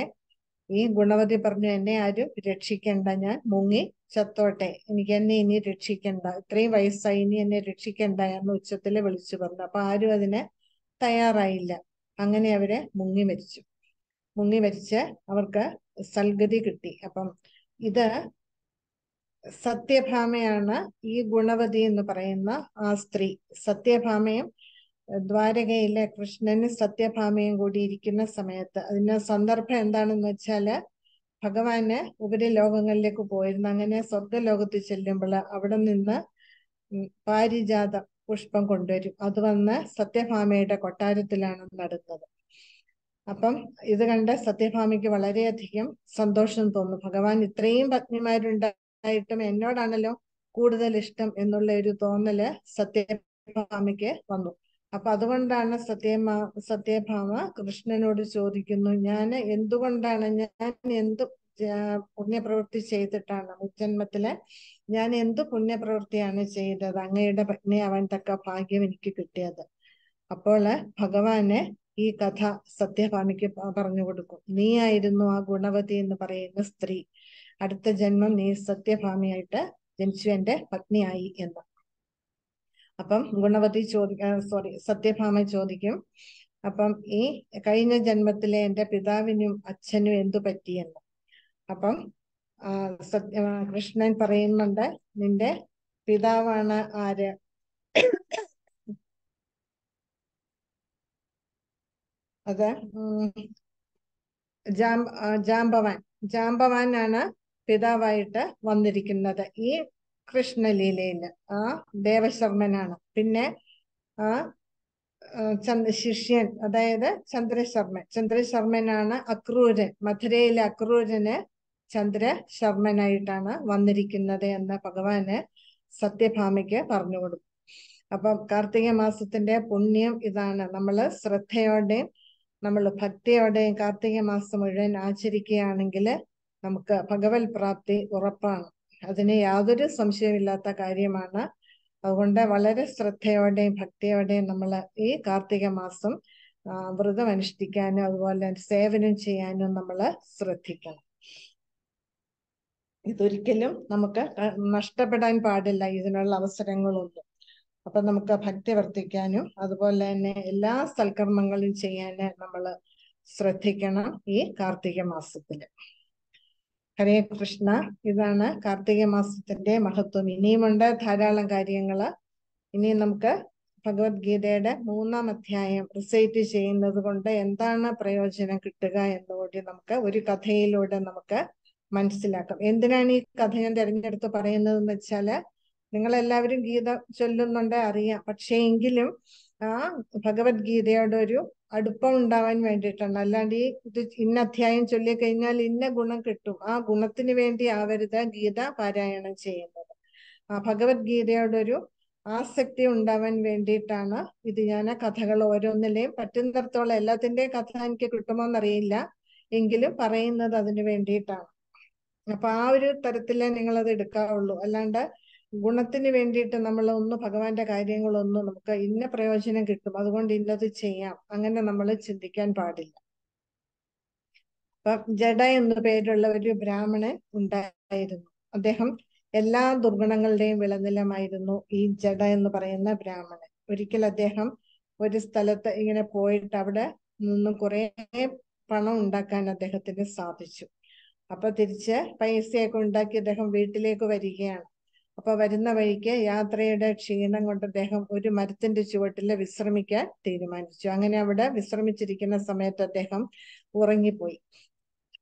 ഈ ഗുണവതി പറഞ്ഞു എന്നെ ആരും രക്ഷിക്കണ്ട ഞാൻ മുങ്ങി ചത്തോട്ടെ. എനിക്ക് എന്നെ ഇനി രക്ഷിക്കണ്ട. ഇത്രയും വയസ്സായി ഇനി എന്നെ രക്ഷിക്കണ്ട എന്ന് ഉച്ചത്തിൽ വിളിച്ചു പറഞ്ഞു. അപ്പൊ ആരും അതിന് തയ്യാറായില്ല. അങ്ങനെ അവരെ മുങ്ങി മരിച്ചു. മുങ്ങി മരിച്ച് അവർക്ക് സൽഗതി കിട്ടി. അപ്പം ഇത് സത്യഭാമയാണ് ഈ ഗുണവതി എന്ന് പറയുന്ന ആ സ്ത്രീ. സത്യഭാമയും ദ്വാരകയിലെ കൃഷ്ണന് സത്യഭാമയും കൂടി ഇരിക്കുന്ന സമയത്ത്. അതിന് സന്ദർഭം എന്താണെന്ന് വെച്ചാൽ ഭഗവാന് ഉപരി ലോകങ്ങളിലേക്ക് പോയിരുന്നു. അങ്ങനെ സ്വർഗലോകത്ത് ചെല്ലുമ്പോൾ അവിടെ നിന്ന് പാരിജാത പുഷ്പം കൊണ്ടുവരും. അത് വന്ന് സത്യഭാമയുടെ കൊട്ടാരത്തിലാണ് നടുന്നത്. അപ്പം ഇത് കണ്ട് സത്യഭാമയ്ക്ക് വളരെയധികം സന്തോഷം തോന്നുന്നു ഭഗവാൻ ഇത്രയും പത്നിമാരുണ്ടായിട്ടും എന്നോടാണല്ലോ കൂടുതൽ ഇഷ്ടം എന്നുള്ള ഒരു തോന്നൽ സത്യഭാമയ്ക്ക് വന്നു. അപ്പൊ അതുകൊണ്ടാണ് സത്യമാ സത്യഭാമ കൃഷ്ണനോട് ചോദിക്കുന്നു ഞാൻ എന്തുകൊണ്ടാണ് ഞാൻ എന്ത് പുണ്യപ്രവൃത്തി ചെയ്തിട്ടാണ് മുജ്ജന്മത്തിൽ ഞാൻ എന്ത് പുണ്യപ്രവൃത്തിയാണ് ചെയ്തത്? അങ്ങയുടെ പത്നി പത്നിയാവാൻ തക്ക ഭാഗ്യം എനിക്ക് കിട്ടിയത്. അപ്പോൾ ഭഗവാന് ഈ കഥ സത്യഭാമിക്ക് പറഞ്ഞു കൊടുക്കും. നീ ആയിരുന്നു ആ ഗുണവതി എന്ന് പറയുന്ന സ്ത്രീ. അടുത്ത ജന്മം നീ സത്യഭാമിയായിട്ട് ജനിച്ചു എന്റെ പത്നിയായി എന്ന്. അപ്പം ഗുണവതി ചോദിക്ക സോറി സത്യഭാമ ചോദിക്കും അപ്പം ഈ കഴിഞ്ഞ ജന്മത്തിലെ എന്റെ പിതാവിനും അച്ഛനും എന്തു പറ്റിയെന്ന് അപ്പം കൃഷ്ണൻ പറയുന്നുണ്ട് നിന്റെ പിതാവാണ് ആര്? അത് ജാം ജാമ്പവാൻ ജാമ്പവാനാണ് പിതാവായിട്ട് വന്നിരിക്കുന്നത് ഈ കൃഷ്ണലീലയിൽ. ആ ദേവശർമ്മനാണ്. പിന്നെ ആ ശിഷ്യൻ അതായത് ചന്ദ്രശർമ്മൻ. ചന്ദ്രശർമ്മനാണ് അക്രൂരൻ. മധുരയിലെ അക്രൂരന് ചന്ദ്രശർമ്മനായിട്ടാണ് വന്നിരിക്കുന്നത് എന്ന് ഭഗവാന് സത്യഭാമയ്ക്ക് പറഞ്ഞു കൊടുക്കും അപ്പം കാർത്തിക മാസത്തിന്റെ പുണ്യം ഇതാണ്. നമ്മൾ ശ്രദ്ധയോടെയും നമ്മൾ ഭക്തിയോടെ കാർത്തിക മാസം മുഴുവൻ ആചരിക്കുകയാണെങ്കിൽ നമുക്ക് ഭഗവത് പ്രാപ്തി ഉറപ്പാണ്. അതിന് യാതൊരു സംശയമില്ലാത്ത കാര്യമാണ്. അതുകൊണ്ട് വളരെ ശ്രദ്ധയോടെയും ഭക്തിയോടെയും നമ്മൾ ഈ കാർത്തിക മാസം വ്രതം അനുഷ്ഠിക്കാനും അതുപോലെ സേവനം ചെയ്യാനും നമ്മൾ ശ്രദ്ധിക്കണം. ഇതൊരിക്കലും നമുക്ക് നഷ്ടപ്പെടാൻ പാടില്ല. ഇതിനുള്ള അവസരങ്ങളൊന്നും അപ്പൊ നമുക്ക് ഭക്തി വർദ്ധിക്കാനും അതുപോലെ തന്നെ എല്ലാ സൽക്കർമ്മങ്ങളും ചെയ്യാൻ നമ്മൾ ശ്രദ്ധിക്കണം ഈ കാർത്തിക മാസത്തിൽ. ഹരേ കൃഷ്ണ. ഇതാണ് കാർത്തിക മാസത്തിന്റെ മഹത്വം. ഇനിയുമുണ്ട് ധാരാളം കാര്യങ്ങൾ. ഇനി നമുക്ക് ഭഗവത്ഗീതയുടെ മൂന്നാം അധ്യായം റിസൈറ്റ് ചെയ്യുന്നത് കൊണ്ട് എന്താണ് പ്രയോജനം കിട്ടുക എന്നുകൂടി നമുക്ക് ഒരു കഥയിലൂടെ നമുക്ക് മനസ്സിലാക്കാം. എന്തിനാണ് ഈ കഥ ഞാൻ തിരഞ്ഞെടുത്ത് പറയുന്നത് എന്ന് വെച്ചാൽ നിങ്ങൾ എല്ലാവരും ഗീത ചൊല്ലുന്നുണ്ട് അറിയാം. പക്ഷേ എങ്കിലും ആ ഭഗവത്ഗീതയോട് ഒരു അടുപ്പം ഉണ്ടാവാൻ വേണ്ടിയിട്ടാണ്. അല്ലാണ്ട് ഈ ഇത് ഇന്ന അധ്യായം ചൊല്ലി കഴിഞ്ഞാൽ ഇന്ന ഗുണം കിട്ടും. ആ ഗുണത്തിന് വേണ്ടി ആവരുത് ഗീത പാരായണം ചെയ്യുന്നത്. ആ ഭഗവത്ഗീതയോടൊരു ആസക്തി ഉണ്ടാവാൻ വേണ്ടിയിട്ടാണ് ഇത് ഞാൻ കഥകൾ ഓരോന്നിലെയും പറ്റുന്നിടത്തോളം എല്ലാത്തിന്റെയും കഥ എനിക്ക് കിട്ടുമോ എന്നറിയില്ല എങ്കിലും പറയുന്നത് അതിനു വേണ്ടിയിട്ടാണ്. അപ്പൊ ആ ഒരു തരത്തിലേ നിങ്ങളത് എടുക്കാവുള്ളൂ. അല്ലാണ്ട് ഗുണത്തിന് വേണ്ടിയിട്ട് നമ്മൾ ഒന്ന് ഭഗവാന്റെ കാര്യങ്ങളൊന്നും നമുക്ക് ഇന്ന പ്രയോജനം കിട്ടും. അതുകൊണ്ട് ഇന്നത് ചെയ്യാം. അങ്ങനെ നമ്മൾ ചിന്തിക്കാൻ പാടില്ല. അപ്പം ജഡ എന്നു പേരുള്ള ഒരു ബ്രാഹ്മണൻ ഉണ്ടായിരുന്നു. അദ്ദേഹം എല്ലാ ദുർഗുണങ്ങളുടെയും വിളനിലമായിരുന്നു ഈ ജഡ എന്ന് പറയുന്ന ബ്രാഹ്മണൻ. ഒരിക്കൽ അദ്ദേഹം ഒരു സ്ഥലത്ത് ഇങ്ങനെ പോയിട്ട് അവിടെ നിന്നും കുറെ പണം ഉണ്ടാക്കാൻ അദ്ദേഹത്തിന് സാധിച്ചു. അപ്പൊ തിരിച്ച് പൈസയൊക്കെ ഉണ്ടാക്കി അദ്ദേഹം വീട്ടിലേക്ക് വരികയാണ്. അപ്പൊ വരുന്ന വഴിക്ക് യാത്രയുടെ ക്ഷീണം കൊണ്ട് അദ്ദേഹം ഒരു മരത്തിന്റെ ചുവട്ടിൽ വിശ്രമിക്കാൻ തീരുമാനിച്ചു. അങ്ങനെ അവിടെ വിശ്രമിച്ചിരിക്കുന്ന സമയത്ത് അദ്ദേഹം ഉറങ്ങിപ്പോയി.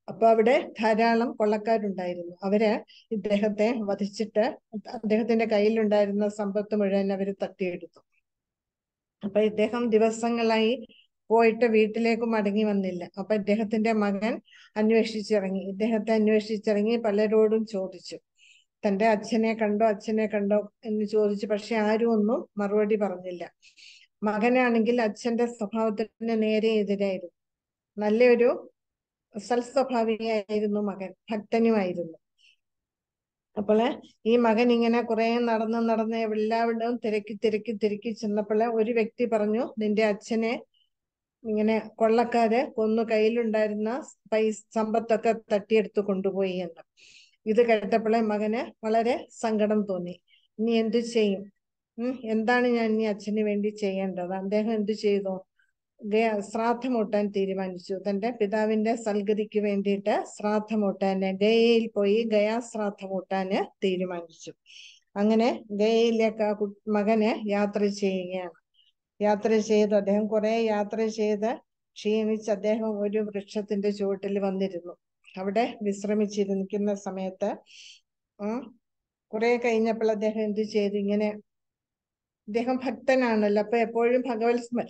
അപ്പൊ അവിടെ ധാരാളം കൊള്ളക്കാരുണ്ടായിരുന്നു. അവർ ഇദ്ദേഹത്തെ വധിച്ചിട്ട് അദ്ദേഹത്തിന്റെ കയ്യിലുണ്ടായിരുന്ന സമ്പത്ത് മുഴുവൻ അവർ തട്ടിയെടുത്തു. അപ്പൊ ഇദ്ദേഹം ദിവസങ്ങളായി പോയിട്ട് വീട്ടിലേക്ക് മടങ്ങി വന്നില്ല. അപ്പൊ ഇദ്ദേഹത്തിന്റെ മകൻ അന്വേഷിച്ചിറങ്ങി. ഇദ്ദേഹത്തെ അന്വേഷിച്ചിറങ്ങി പലരോടും ചോദിച്ചു. തന്റെ അച്ഛനെ കണ്ടോ അച്ഛനെ കണ്ടോ എന്ന് ചോദിച്ചു. പക്ഷെ ആരും ഒന്നും മറുപടി പറഞ്ഞില്ല. മകനാണെങ്കിൽ അച്ഛന്റെ സ്വഭാവത്തിന് നേരെ എതിരായിരുന്നു. നല്ലൊരു സൽസ്വഭാവിയായിരുന്നു മകൻ ഭക്തനുമായിരുന്നു. അപ്പോൾ ഈ മകൻ ഇങ്ങനെ കുറെ നടന്ന് നടന്ന് എല്ലാവരുടെയും തിരക്കി തിരക്കി തിരക്കി ചെന്നപ്പോൾ ഒരു വ്യക്തി പറഞ്ഞു നിന്റെ അച്ഛനെ ഇങ്ങനെ കൊള്ളക്കാര് കൊന്നു കയ്യിലുണ്ടായിരുന്ന പൈസ സമ്പത്തൊക്കെ തട്ടിയെടുത്ത് കൊണ്ടുപോയി എന്ന്. ഇത് കേട്ടപ്പോഴേ മകന് വളരെ സങ്കടം തോന്നി. ഇനി എന്തു ചെയ്യും? എന്താണ് ഞാൻ ഇനി അച്ഛന് വേണ്ടി ചെയ്യേണ്ടത്? അദ്ദേഹം എന്തു ചെയ്തു? ശ്രാദ്ധമൂട്ടാൻ തീരുമാനിച്ചു. തന്റെ പിതാവിന്റെ സൽഗതിക്ക് വേണ്ടിയിട്ട് ശ്രാദ്ധമൂട്ടാന് ഗയയിൽ പോയി ഗയാ ശ്രാദ്ധമൂട്ടാന് തീരുമാനിച്ചു. അങ്ങനെ ഗയയിലേക്ക് ആ മകന് യാത്ര ചെയ്യുകയാണ്. യാത്ര ചെയ്ത് അദ്ദേഹം കുറെ യാത്ര ചെയ്ത് ക്ഷീണിച്ച് അദ്ദേഹം ഒരു വൃക്ഷത്തിന്റെ ചുവട്ടിൽ വന്നിരുന്നു. അവിടെ വിശ്രമിച്ചിരിക്കുന്ന സമയത്ത് കുറെ കഴിഞ്ഞപ്പോൾ അദ്ദേഹം എന്ത് ചെയ്തു? ഇങ്ങനെ അദ്ദേഹം ഭക്തനാണല്ലോ അപ്പൊ എപ്പോഴും ഭഗവത് സ്മ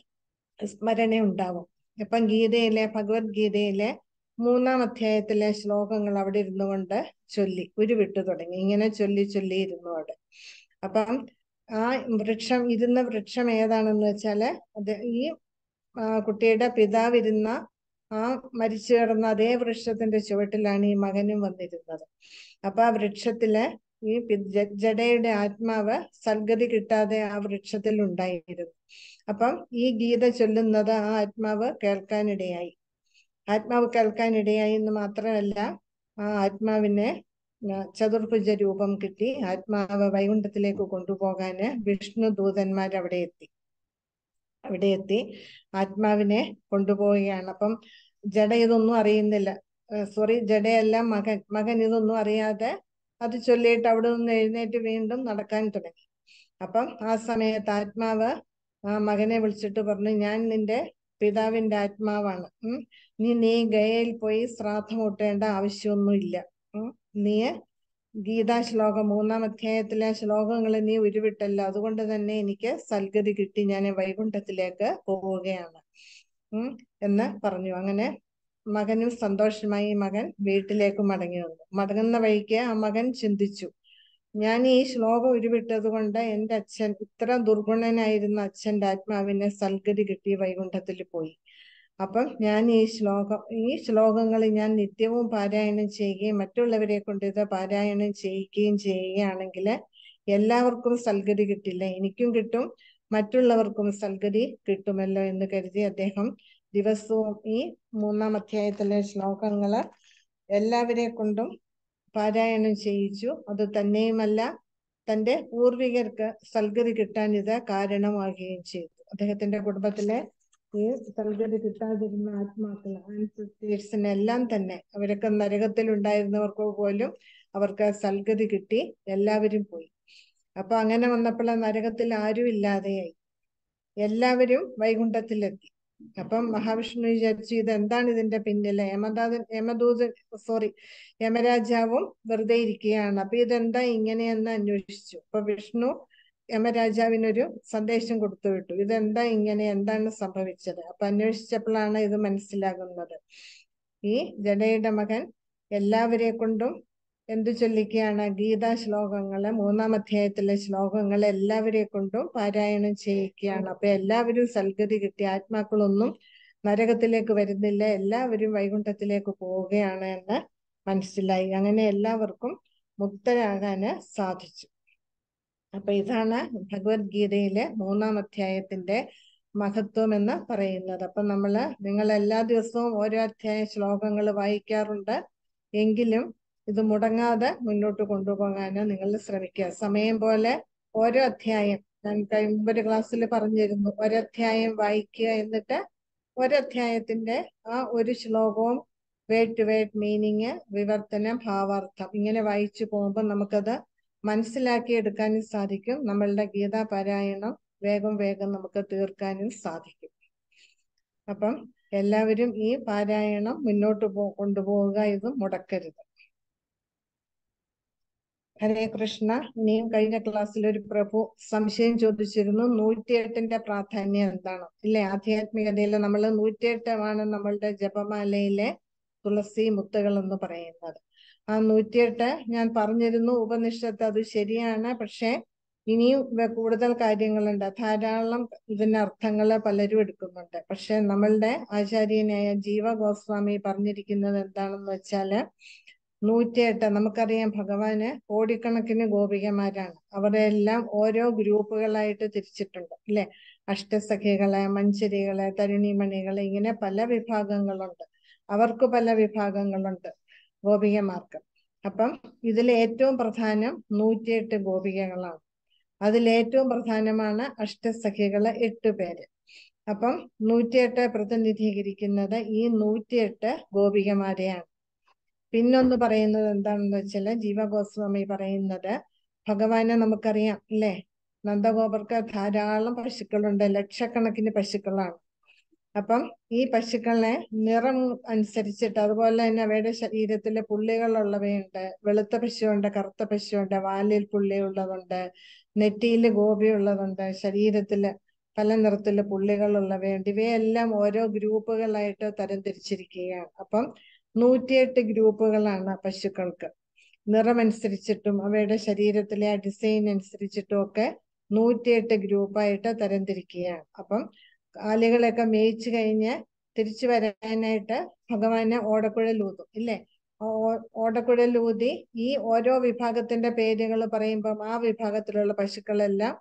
സ്മരണ ഉണ്ടാവും. ഇപ്പം ഗീതയിലെ ഭഗവത്ഗീതയിലെ മൂന്നാം അധ്യായത്തിലെ ശ്ലോകങ്ങൾ അവിടെ ഇരുന്നു കൊണ്ട് ചൊല്ലി ഉരുവിട്ടു തുടങ്ങി. ഇങ്ങനെ ചൊല്ലി ചൊല്ലി ഇരുന്നു അവിടെ. അപ്പം ആ വൃക്ഷം ഇരുന്ന വൃക്ഷം ഏതാണെന്ന് വെച്ചാൽ അത് ഈ കുട്ടിയുടെ പിതാവ് ഇരുന്ന ആ മരിച്ചു കിടന്ന അതേ വൃക്ഷത്തിന്റെ ചുവട്ടിലാണ് ഈ മകനും വന്നിരുന്നത്. അപ്പൊ ആ വൃക്ഷത്തിലെ ഈ ജഡയുടെ ആത്മാവ് സൽഗതി കിട്ടാതെ ആ വൃക്ഷത്തിൽ ഉണ്ടായിരുന്നു. അപ്പം ഈ ഗീത ചൊല്ലുന്നത് ആ ആത്മാവ് കേൾക്കാനിടയായി. ആത്മാവ് കേൾക്കാനിടയായി എന്ന് മാത്രമല്ല ആ ആത്മാവിനെ ചതുർഭുജ രൂപം കിട്ടി. ആത്മാവ് വൈകുണ്ഠത്തിലേക്ക് കൊണ്ടുപോകാന് വിഷ്ണു ദൂതന്മാർ അവിടെ എത്തി. അവിടെ എത്തി. ആത്മാവിനെ കൊണ്ടുപോവുകയാണ്. അപ്പം ജഡ ഇതൊന്നും അറിയുന്നില്ല. സോറി ജഡയല്ല മകൻ മകൻ ഇതൊന്നും അറിയാതെ അത് ചൊല്ലിയിട്ട് അവിടെ നിന്ന് എഴുന്നേറ്റ് വീണ്ടും നടക്കാൻ തുടങ്ങി. അപ്പം ആ സമയത്ത് ആത്മാവ് ആ മകനെ വിളിച്ചിട്ട് പറഞ്ഞു ഞാൻ നിന്റെ പിതാവിന്റെ ആത്മാവാണ്. നീ നീ ഗയയിൽ പോയി ശ്രാദ്ധം കൂട്ടേണ്ട ആവശ്യമൊന്നുമില്ല. നീ ഗീതാ ശ്ലോകം മൂന്നാം അധ്യായത്തിലെ ശ്ലോകങ്ങൾ നീ ഉരുവിട്ടല്ലോ. അതുകൊണ്ട് തന്നെ എനിക്ക് സൽഗതി കിട്ടി. ഞാൻ വൈകുണ്ഠത്തിലേക്ക് പോവുകയാണ്. എന്ന് പറഞ്ഞു. അങ്ങനെ മകനും സന്തോഷമായി മകൻ വീട്ടിലേക്ക് മടങ്ങി വന്നു. മടങ്ങുന്ന വഴിക്ക് ആ മകൻ ചിന്തിച്ചു. ഞാൻ ഈ ശ്ലോകം ഉരുവിട്ടത് കൊണ്ട് എന്റെ അച്ഛൻ ഇത്ര ദുർഗുണനായിരുന്ന അച്ഛന്റെ ആത്മാവിനെ സൽഗതി കിട്ടി വൈകുണ്ഠത്തിൽ പോയി. അപ്പം ഞാൻ ഈ ശ്ലോകം ഈ ശ്ലോകങ്ങൾ ഞാൻ നിത്യവും പാരായണം ചെയ്യുകയും മറ്റുള്ളവരെ കൊണ്ട് ഇത് പാരായണം ചെയ്യിക്കുകയും ചെയ്യുകയാണെങ്കിൽ എല്ലാവർക്കും സൽഗതി കിട്ടില്ല. എനിക്കും കിട്ടും മറ്റുള്ളവർക്കും സൽഗതി കിട്ടുമല്ലോ എന്ന് കരുതി അദ്ദേഹം ദിവസവും ഈ മൂന്നാം അധ്യായത്തിലെ ശ്ലോകങ്ങൾ എല്ലാവരെ കൊണ്ടും പാരായണം ചെയ്യിച്ചു. അത് തന്നെയുമല്ല തന്റെ പൂർവികർക്ക് സൽഗതി കിട്ടാൻ ഇത് കാരണമാകുകയും ചെയ്തു. അദ്ദേഹത്തിന്റെ കുടുംബത്തിലെ സൽഗതി കിട്ടാതിരുന്ന ആത്മാക്കൾ ആൻസിസ്റ്റേഴ്സിനെല്ലാം തന്നെ അവരൊക്കെ നരകത്തിൽ ഉണ്ടായിരുന്നവർക്ക് പോലും അവർക്ക് സൽഗതി കിട്ടി എല്ലാവരും പോയി. അപ്പൊ അങ്ങനെ വന്നപ്പോൾ നരകത്തിൽ ആരും ഇല്ലാതെയായി. എല്ലാവരും വൈകുണ്ഠത്തിലെത്തി. അപ്പം മഹാവിഷ്ണു വിചാരിച്ചു ഇത് എന്താണ് ഇതിന്റെ പിന്നിലെ? യമദാദൻ യമദൂതൻ സോറി യമരാജാവും വെറുതെ ഇരിക്കുകയാണ്. അപ്പൊ ഇതെന്താ ഇങ്ങനെയെന്ന് അന്വേഷിച്ചു. അപ്പൊ വിഷ്ണു യമരാജാവിനൊരു സന്ദേശം കൊടുത്തു വിട്ടു. ഇതെന്താ ഇങ്ങനെ? എന്താണ് സംഭവിച്ചത്? അപ്പൊ അന്വേഷിച്ചപ്പോഴാണ് ഇത് മനസ്സിലാകുന്നത്. ഈ ജഡയുടെ മകൻ എല്ലാവരെ കൊണ്ടും എന്തു ചൊല്ലിക്കുകയാണ്? ഗീതാ ശ്ലോകങ്ങൾ മൂന്നാം അധ്യായത്തിലെ ശ്ലോകങ്ങൾ എല്ലാവരെ കൊണ്ടും പാരായണം ചെയ്യിക്കുകയാണ്. അപ്പൊ എല്ലാവരും സൽഗതി കിട്ടി. ആത്മാക്കളൊന്നും നരകത്തിലേക്ക് വരുന്നില്ല. എല്ലാവരും വൈകുണ്ഠത്തിലേക്ക് പോവുകയാണ് എന്ന് മനസ്സിലായി. അങ്ങനെ എല്ലാവർക്കും മുക്തരാകാന് സാധിച്ചു. അപ്പൊ ഇതാണ് ഭഗവത്ഗീതയിലെ മൂന്നാം അധ്യായത്തിന്റെ മഹത്വം എന്ന് പറയുന്നത്. അപ്പൊ നമ്മൾ നിങ്ങൾ എല്ലാ ദിവസവും ഓരോ അധ്യായ ശ്ലോകങ്ങൾ വായിക്കാറുണ്ട്. എങ്കിലും ഇത് മുടങ്ങാതെ മുന്നോട്ട് കൊണ്ടുപോകാൻ നിങ്ങൾ ശ്രമിക്കുക. സമയം പോലെ ഓരോ അധ്യായം ഞാൻ മുമ്പൊരു ക്ലാസ്സിൽ പറഞ്ഞിരുന്നു. ഒരധ്യായം വായിക്കുക എന്നിട്ട് ഒരധ്യായത്തിന്റെ ആ ഒരു ശ്ലോകവും വേർഡ് ടു വേർഡ് മീനിങ് വിവർത്തനം ഭാവാർത്ഥം ഇങ്ങനെ വായിച്ചു പോകുമ്പോൾ നമുക്കത് മനസ്സിലാക്കി എടുക്കാനും സാധിക്കും. നമ്മളുടെ ഗീതാ പാരായണം വേഗം വേഗം നമുക്ക് തീർക്കാനും സാധിക്കും. അപ്പം എല്ലാവരും ഈ പാരായണം മുന്നോട്ട് പോ കൊണ്ടുപോവുക ഇത് മുടക്കരുത്. ഹരേ കൃഷ്ണ നീ കഴിഞ്ഞ ക്ലാസ്സിൽ ഒരു പ്രഭു സംശയം ചോദിച്ചിരുന്നു നൂറ്റിയെട്ടിന്റെ പ്രാധാന്യം എന്താണ്? ഇല്ലേ? ആധ്യാത്മികതയിൽ നമ്മൾ നൂറ്റിയെട്ടമാണ് നമ്മളുടെ ജപമാലയിലെ തുളസി മുത്തുകൾ എന്ന് പറയുന്നത്. ആ നൂറ്റിയെട്ട് ഞാൻ പറഞ്ഞിരുന്നു. ഉപനിഷത്ത് അത് ശരിയാണ്. പക്ഷെ ഇനിയും കൂടുതൽ കാര്യങ്ങളുണ്ട്. ധാരാളം ഇതിന്റെ അർത്ഥങ്ങൾ പലരും എടുക്കുന്നുണ്ട്. പക്ഷെ നമ്മളുടെ ആചാര്യനായ ജീവ ഗോസ്വാമി പറഞ്ഞിരിക്കുന്നത് എന്താണെന്ന് വെച്ചാൽ നൂറ്റിയെട്ട് നമുക്കറിയാം ഭഗവാന് കോടിക്കണക്കിന് ഗോപികമാരാണ്. അവരെല്ലാം ഓരോ ഗ്രൂപ്പുകളായിട്ട് തിരിച്ചിട്ടുണ്ട് അല്ലെ? അഷ്ടസഖികളെ മഞ്ചരികളെ തരുണിമണികളെ ഇങ്ങനെ പല വിഭാഗങ്ങളുണ്ട്. അവർക്ക് പല വിഭാഗങ്ങളുണ്ട്. ഗോപികമാർക്ക് അപ്പം ഇതിൽ ഏറ്റവും പ്രധാനം നൂറ്റിയെട്ട് ഗോപികകളാണ്. അതിൽ ഏറ്റവും പ്രധാനമാണ് അഷ്ടസഖികൾ എട്ട് പേര്. അപ്പം നൂറ്റിയെട്ട് പ്രതിനിധീകരിക്കുന്നത് ഈ നൂറ്റിയെട്ട് ഗോപികമാരെയാണ്. പിന്നൊന്ന് പറയുന്നത് എന്താണെന്ന് വെച്ചാൽ ജീവഗോസ്വാമി പറയുന്നത് ഭഗവാനെ നമുക്കറിയാം അല്ലേ? നന്ദഗോപർക്ക് ധാരാളം പശുക്കളുണ്ട് ലക്ഷക്കണക്കിന് പശുക്കളാണ്. അപ്പം ഈ പശുക്കളെ നിറം അനുസരിച്ചിട്ട് അതുപോലെ തന്നെ അവയുടെ ശരീരത്തിലെ പുള്ളികളുള്ളവയുണ്ട് വെളുത്ത പശുവുണ്ട് കറുത്ത പശുവുണ്ട് വാലിൽ പുള്ളി ഉള്ളതുണ്ട് നെറ്റിയിൽ ഗോപിയുള്ളതുണ്ട് ശരീരത്തിൽ പല നിറത്തിൽ പുള്ളികളുള്ളവയുണ്ട് ഇവയെല്ലാം ഓരോ ഗ്രൂപ്പുകളായിട്ട് തരംതിരിച്ചിരിക്കുകയാണ്. അപ്പം നൂറ്റിയെട്ട് ഗ്രൂപ്പുകളാണ് പശുക്കൾക്ക്. നിറമനുസരിച്ചിട്ടും അവയുടെ ശരീരത്തിലെ ആ ഡിസൈൻ അനുസരിച്ചിട്ടും ഒക്കെ നൂറ്റിയെട്ട് ഗ്രൂപ്പായിട്ട് തരംതിരിക്കുകയാണ്. അപ്പം കാലികളൊക്കെ മേയിച്ചു കഴിഞ്ഞ് തിരിച്ചു വരാനായിട്ട് ഭഗവാനെ ഓടക്കുഴലൂതും ഇല്ലേ? ഓടക്കുഴൽ ഊതി ഈ ഓരോ വിഭാഗത്തിന്റെ പേരുകൾ പറയുമ്പം ആ വിഭാഗത്തിലുള്ള പശുക്കളെല്ലാം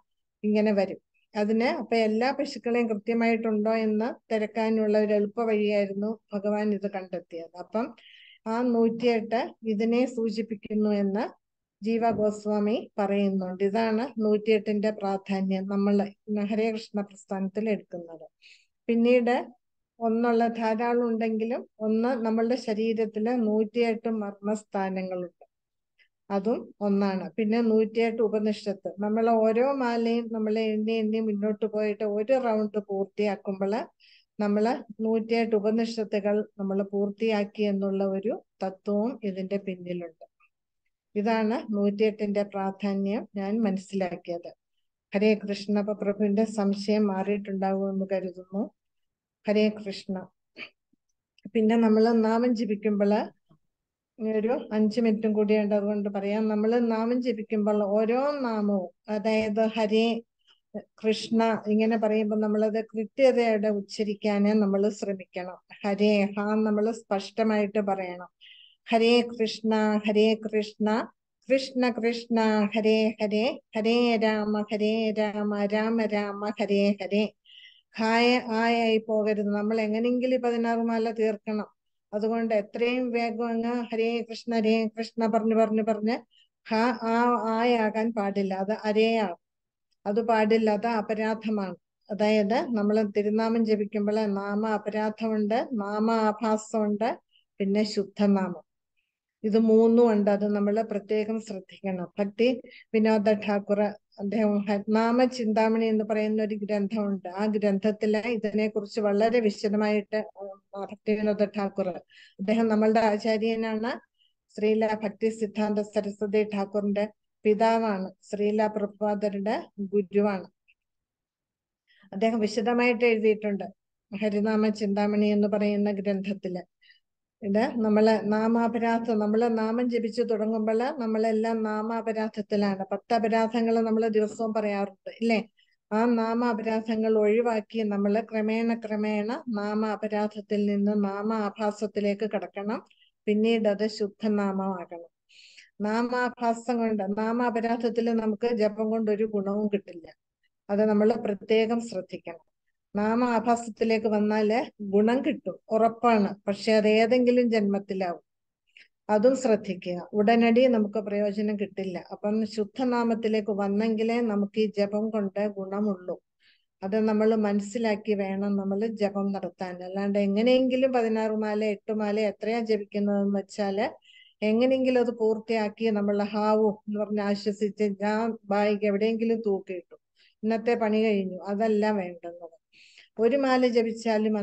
ഇങ്ങനെ വരും. അതിന് അപ്പൊ എല്ലാ പശുക്കളെയും കൃത്യമായിട്ടുണ്ടോ എന്ന് തിരക്കാനുള്ള ഒരു എളുപ്പ വഴിയായിരുന്നു ഭഗവാൻ ഇത് കണ്ടെത്തിയത്. അപ്പം ആ നൂറ്റിയെട്ട് ഇതിനെ സൂചിപ്പിക്കുന്നു എന്ന് ജീവ ഗോസ്വാമി പറയുന്നുണ്ട്. ഇതാണ് നൂറ്റിയെട്ടിന്റെ പ്രാധാന്യം നമ്മൾ ഹരേ കൃഷ്ണ പ്രസ്ഥാനത്തിൽ എടുക്കുന്നത്. പിന്നീട് ഒന്നുള്ള ധാരാളം ഉണ്ടെങ്കിലും ഒന്ന് നമ്മളുടെ ശരീരത്തിൽ നൂറ്റിയെട്ട് മർമ്മസ്ഥാനങ്ങളുണ്ട്. അതും ഒന്നാണ്. പിന്നെ നൂറ്റിയെട്ട് ഉപനിഷത്ത്. നമ്മൾ ഓരോ മാലയും നമ്മൾ എണ്ണി എണ്ണി മുന്നോട്ട് പോയിട്ട് ഒരു റൗണ്ട് പൂർത്തിയാക്കുമ്പോൾ നമ്മൾ നൂറ്റിയെട്ട് ഉപനിഷത്തുകൾ നമ്മൾ പൂർത്തിയാക്കി എന്നുള്ള ഒരു തത്വവും ഇതിന്റെ പിന്നിലുണ്ട്. ഇതാണ് നൂറ്റിയെട്ടിന്റെ പ്രാധാന്യം ഞാൻ മനസ്സിലാക്കിയത്. ഹരേ കൃഷ്ണ പ്രഭുവിന്റെ സംശയം മാറിയിട്ടുണ്ടാകുമെന്ന് കരുതുന്നു. ഹരേ കൃഷ്ണ. പിന്നെ നമ്മൾ നാമം ജപിക്കുമ്പോൾ ഒരു അഞ്ചു മിനിറ്റും കൂടി ഉണ്ട് അതുകൊണ്ട് പറയാം. നമ്മൾ നാമം ജപിക്കുമ്പോൾ ഓരോ നാമവും അതായത് ഹരേ കൃഷ്ണ ഇങ്ങനെ പറയുമ്പോൾ നമ്മളത് കൃത്യതയോടെ ഉച്ചരിക്കാനേ നമ്മൾ ശ്രമിക്കണം. ഹരേ ഹ നമ്മൾ സ്പഷ്ടമായിട്ട് പറയണം. ഹരേ കൃഷ്ണ ഹരേ കൃഷ്ണ കൃഷ്ണ കൃഷ്ണ ഹരേ ഹരേ ഹരേ രാമ ഹരേ രാമ രാമ രാമ ഹരേ ഹരേ. ഹായ ആയായി പോകരുത്. നമ്മൾ എങ്ങനെയെങ്കിലും പതിനാറ് മാല തീർക്കണം. അതുകൊണ്ട് എത്രയും വേഗം അങ്ങ് ഹരേ കൃഷ്ണ ഹരേ കൃഷ്ണ പറഞ്ഞു പറഞ്ഞു പറഞ്ഞ് ഹ ആ ആയാകാൻ പാടില്ല. അത് അരേയാകും അത് പാടില്ല. അത് അപരാധമാണ്. അതായത് നമ്മൾ തിരുനാമം ജപിക്കുമ്പോൾ നാമ അപരാധമുണ്ട് നാമ ആഭാസമുണ്ട് പിന്നെ ശുദ്ധനാമം. ഇത് മൂന്നും ഉണ്ട്. അത് നമ്മൾ പ്രത്യേകം ശ്രദ്ധിക്കണം. ഭക്തി വിനോദ ഠാക്കുർ അദ്ദേഹം ഹരിനാമ നാമ ചിന്താമണി എന്ന് പറയുന്ന ഒരു ഗ്രന്ഥമുണ്ട്. ആ ഗ്രന്ഥത്തിൽ ഇതിനെ കുറിച്ച് വളരെ വിശദമായിട്ട് ഭക്തി വിനോദ ഠാക്കുർ. അദ്ദേഹം നമ്മളുടെ ആചാര്യനാണ്. ശ്രീല ഭക്തി സിദ്ധാന്ത സരസ്വതി ഠാക്കൂറിന്റെ പിതാവാണ്. ശ്രീല പ്രഭാതരുടെ ഗുരുവാണ്. അദ്ദേഹം വിശദമായിട്ട് എഴുതിയിട്ടുണ്ട്. ഹരിനാമ ചിന്താമണി എന്ന് പറയുന്ന ഗ്രന്ഥത്തിൽ. ഇത് നമ്മൾ നാമാപരാധം നമ്മൾ നാമം ജപിച്ചു തുടങ്ങുമ്പോൾ നമ്മളെല്ലാം നാമാപരാധത്തിലാണ്. പത്ത് അപരാധങ്ങൾ നമ്മൾ ദിവസവും പറയാറുണ്ട് ഇല്ലേ? ആ നാമാപരാധങ്ങൾ ഒഴിവാക്കി നമ്മൾ ക്രമേണ ക്രമേണ നാമാപരാധത്തിൽ നിന്ന് നാമാഭാസത്തിലേക്ക് കടക്കണം. പിന്നീട് അത് ശുദ്ധനാമമാകണം. നാമാഭാസം കൊണ്ട് നാമാപരാധത്തിൽ നമുക്ക് ജപം കൊണ്ട് ഒരു ഗുണവും കിട്ടില്ല. അത് നമ്മൾ പ്രത്യേകം ശ്രദ്ധിക്കണം. നാമ ആഭാസത്തിലേക്ക് വന്നാൽ ഗുണം കിട്ടും ഉറപ്പാണ്. പക്ഷെ അത് ഏതെങ്കിലും ജന്മത്തിലാവും. അതും ശ്രദ്ധിക്കുക. ഉടനടി നമുക്ക് പ്രയോജനം കിട്ടില്ല. അപ്പം ശുദ്ധനാമത്തിലേക്ക് വന്നെങ്കിലേ നമുക്ക് ഈ ജപം കൊണ്ട് ഗുണമുള്ളൂ. അത് നമ്മൾ മനസ്സിലാക്കി വേണം നമ്മൾ ജപം നടത്താൻ. അല്ലാണ്ട് എങ്ങനെയെങ്കിലും പതിനാറ് മാല എട്ട് മാല എത്രയാ ജപിക്കുന്നതെന്ന് വെച്ചാൽ എങ്ങനെയെങ്കിലും അത് പൂർത്തിയാക്കി നമ്മൾ ഹാവു എന്ന് പറഞ്ഞ് ആശ്വസിച്ച് ഞാൻ ബായിക്ക് എവിടെയെങ്കിലും തൂക്കിയിട്ടു. ഇന്നത്തെ പണി കഴിഞ്ഞു. അതല്ല വേണ്ടുന്നത് ഒരു മാല ജപിച്ചാലും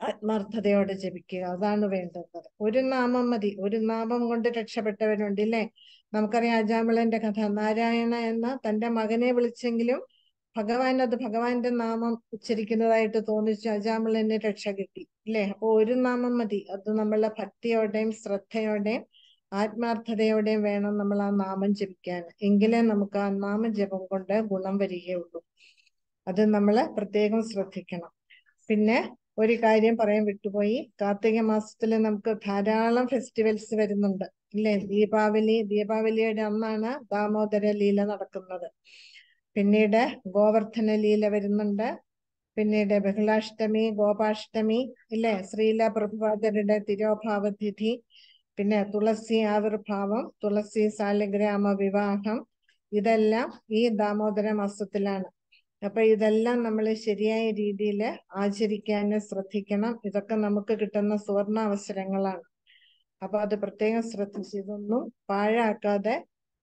ആത്മാർത്ഥതയോടെ ജപിക്കുക. അതാണ് വേണ്ടുന്നത്. ഒരു നാമം മതി. ഒരു നാമം കൊണ്ട് രക്ഷപ്പെട്ടവരുണ്ട് ഇല്ലേ നമുക്കറിയാം അജാമിളന്റെ കഥ. നാരായണ എന്ന തന്റെ മകനെ വിളിച്ചെങ്കിലും ഭഗവാൻ അത് ഭഗവാന്റെ നാമം ഉച്ചരിക്കുന്നതായിട്ട് തോന്നിച്ചു. അജാമിളന് രക്ഷ കിട്ടി. ഇല്ലേ അപ്പൊ ഒരു നാമം മതി. അത് നമ്മളെ ഭക്തിയോടെയും ശ്രദ്ധയോടെയും ആത്മാർത്ഥതയോടെയും വേണം നമ്മൾ ആ നാമം ജപിക്കാൻ. എങ്കിലേ നമുക്ക് ആ നാമജപം കൊണ്ട് ഗുണം വരികയുള്ളൂ. അത് നമ്മൾ പ്രത്യേകം ശ്രദ്ധിക്കണം. പിന്നെ ഒരു കാര്യം പറയാൻ വിട്ടുപോയി. കാർത്തിക മാസത്തിൽ നമുക്ക് ധാരാളം ഫെസ്റ്റിവൽസ് വരുന്നുണ്ട്. ഇല്ലേ? ദീപാവലി ദീപാവലിയുടെ അന്നാണ് ദാമോദര ലീല നടക്കുന്നത്. പിന്നീട് ഗോവർദ്ധന ലീല വരുന്നുണ്ട്. പിന്നീട് ബഹുളാഷ്ടമി ഗോപാഷ്ടമി ഇല്ലേ? ശ്രീല തിരോഭാവ തിഥി പിന്നെ തുളസി ആവിർഭാവം തുളസി സാലഗ്രാമ വിവാഹം. ഇതെല്ലാം ഈ ദാമോദര മാസത്തിലാണ്. അപ്പൊ ഇതെല്ലാം നമ്മൾ ശരിയായ രീതിയിൽ ആചരിക്കാൻ ശ്രദ്ധിക്കണം. ഇതൊക്കെ നമുക്ക് കിട്ടുന്ന സുവർണ അവസരങ്ങളാണ്. അപ്പൊ അത് പ്രത്യേകം ശ്രദ്ധിച്ച് ഇതൊന്നും പാഴാക്കാതെ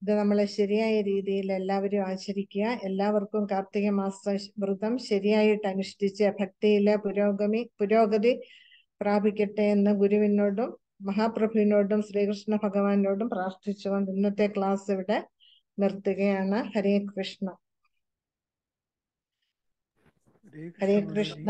ഇത് നമ്മൾ ശരിയായ രീതിയിൽ എല്ലാവരും ആചരിക്കുക. എല്ലാവർക്കും കാർത്തിക മാസ വ്രതം ശരിയായിട്ട് അനുഷ്ഠിച്ച് ഭക്തിയിലെ പുരോഗമി പുരോഗതി പ്രാപിക്കട്ടെ എന്ന് ഗുരുവിനോടും മഹാപ്രഭുവിനോടും ശ്രീകൃഷ്ണ ഭഗവാനോടും പ്രാർത്ഥിച്ചുകൊണ്ട് ഇന്നത്തെ ക്ലാസ് ഇവിടെ നിർത്തുകയാണ്. ഹരേ കൃഷ്ണ. ഹരേ ഹരേ കൃഷ്ണ കൃഷ്ണ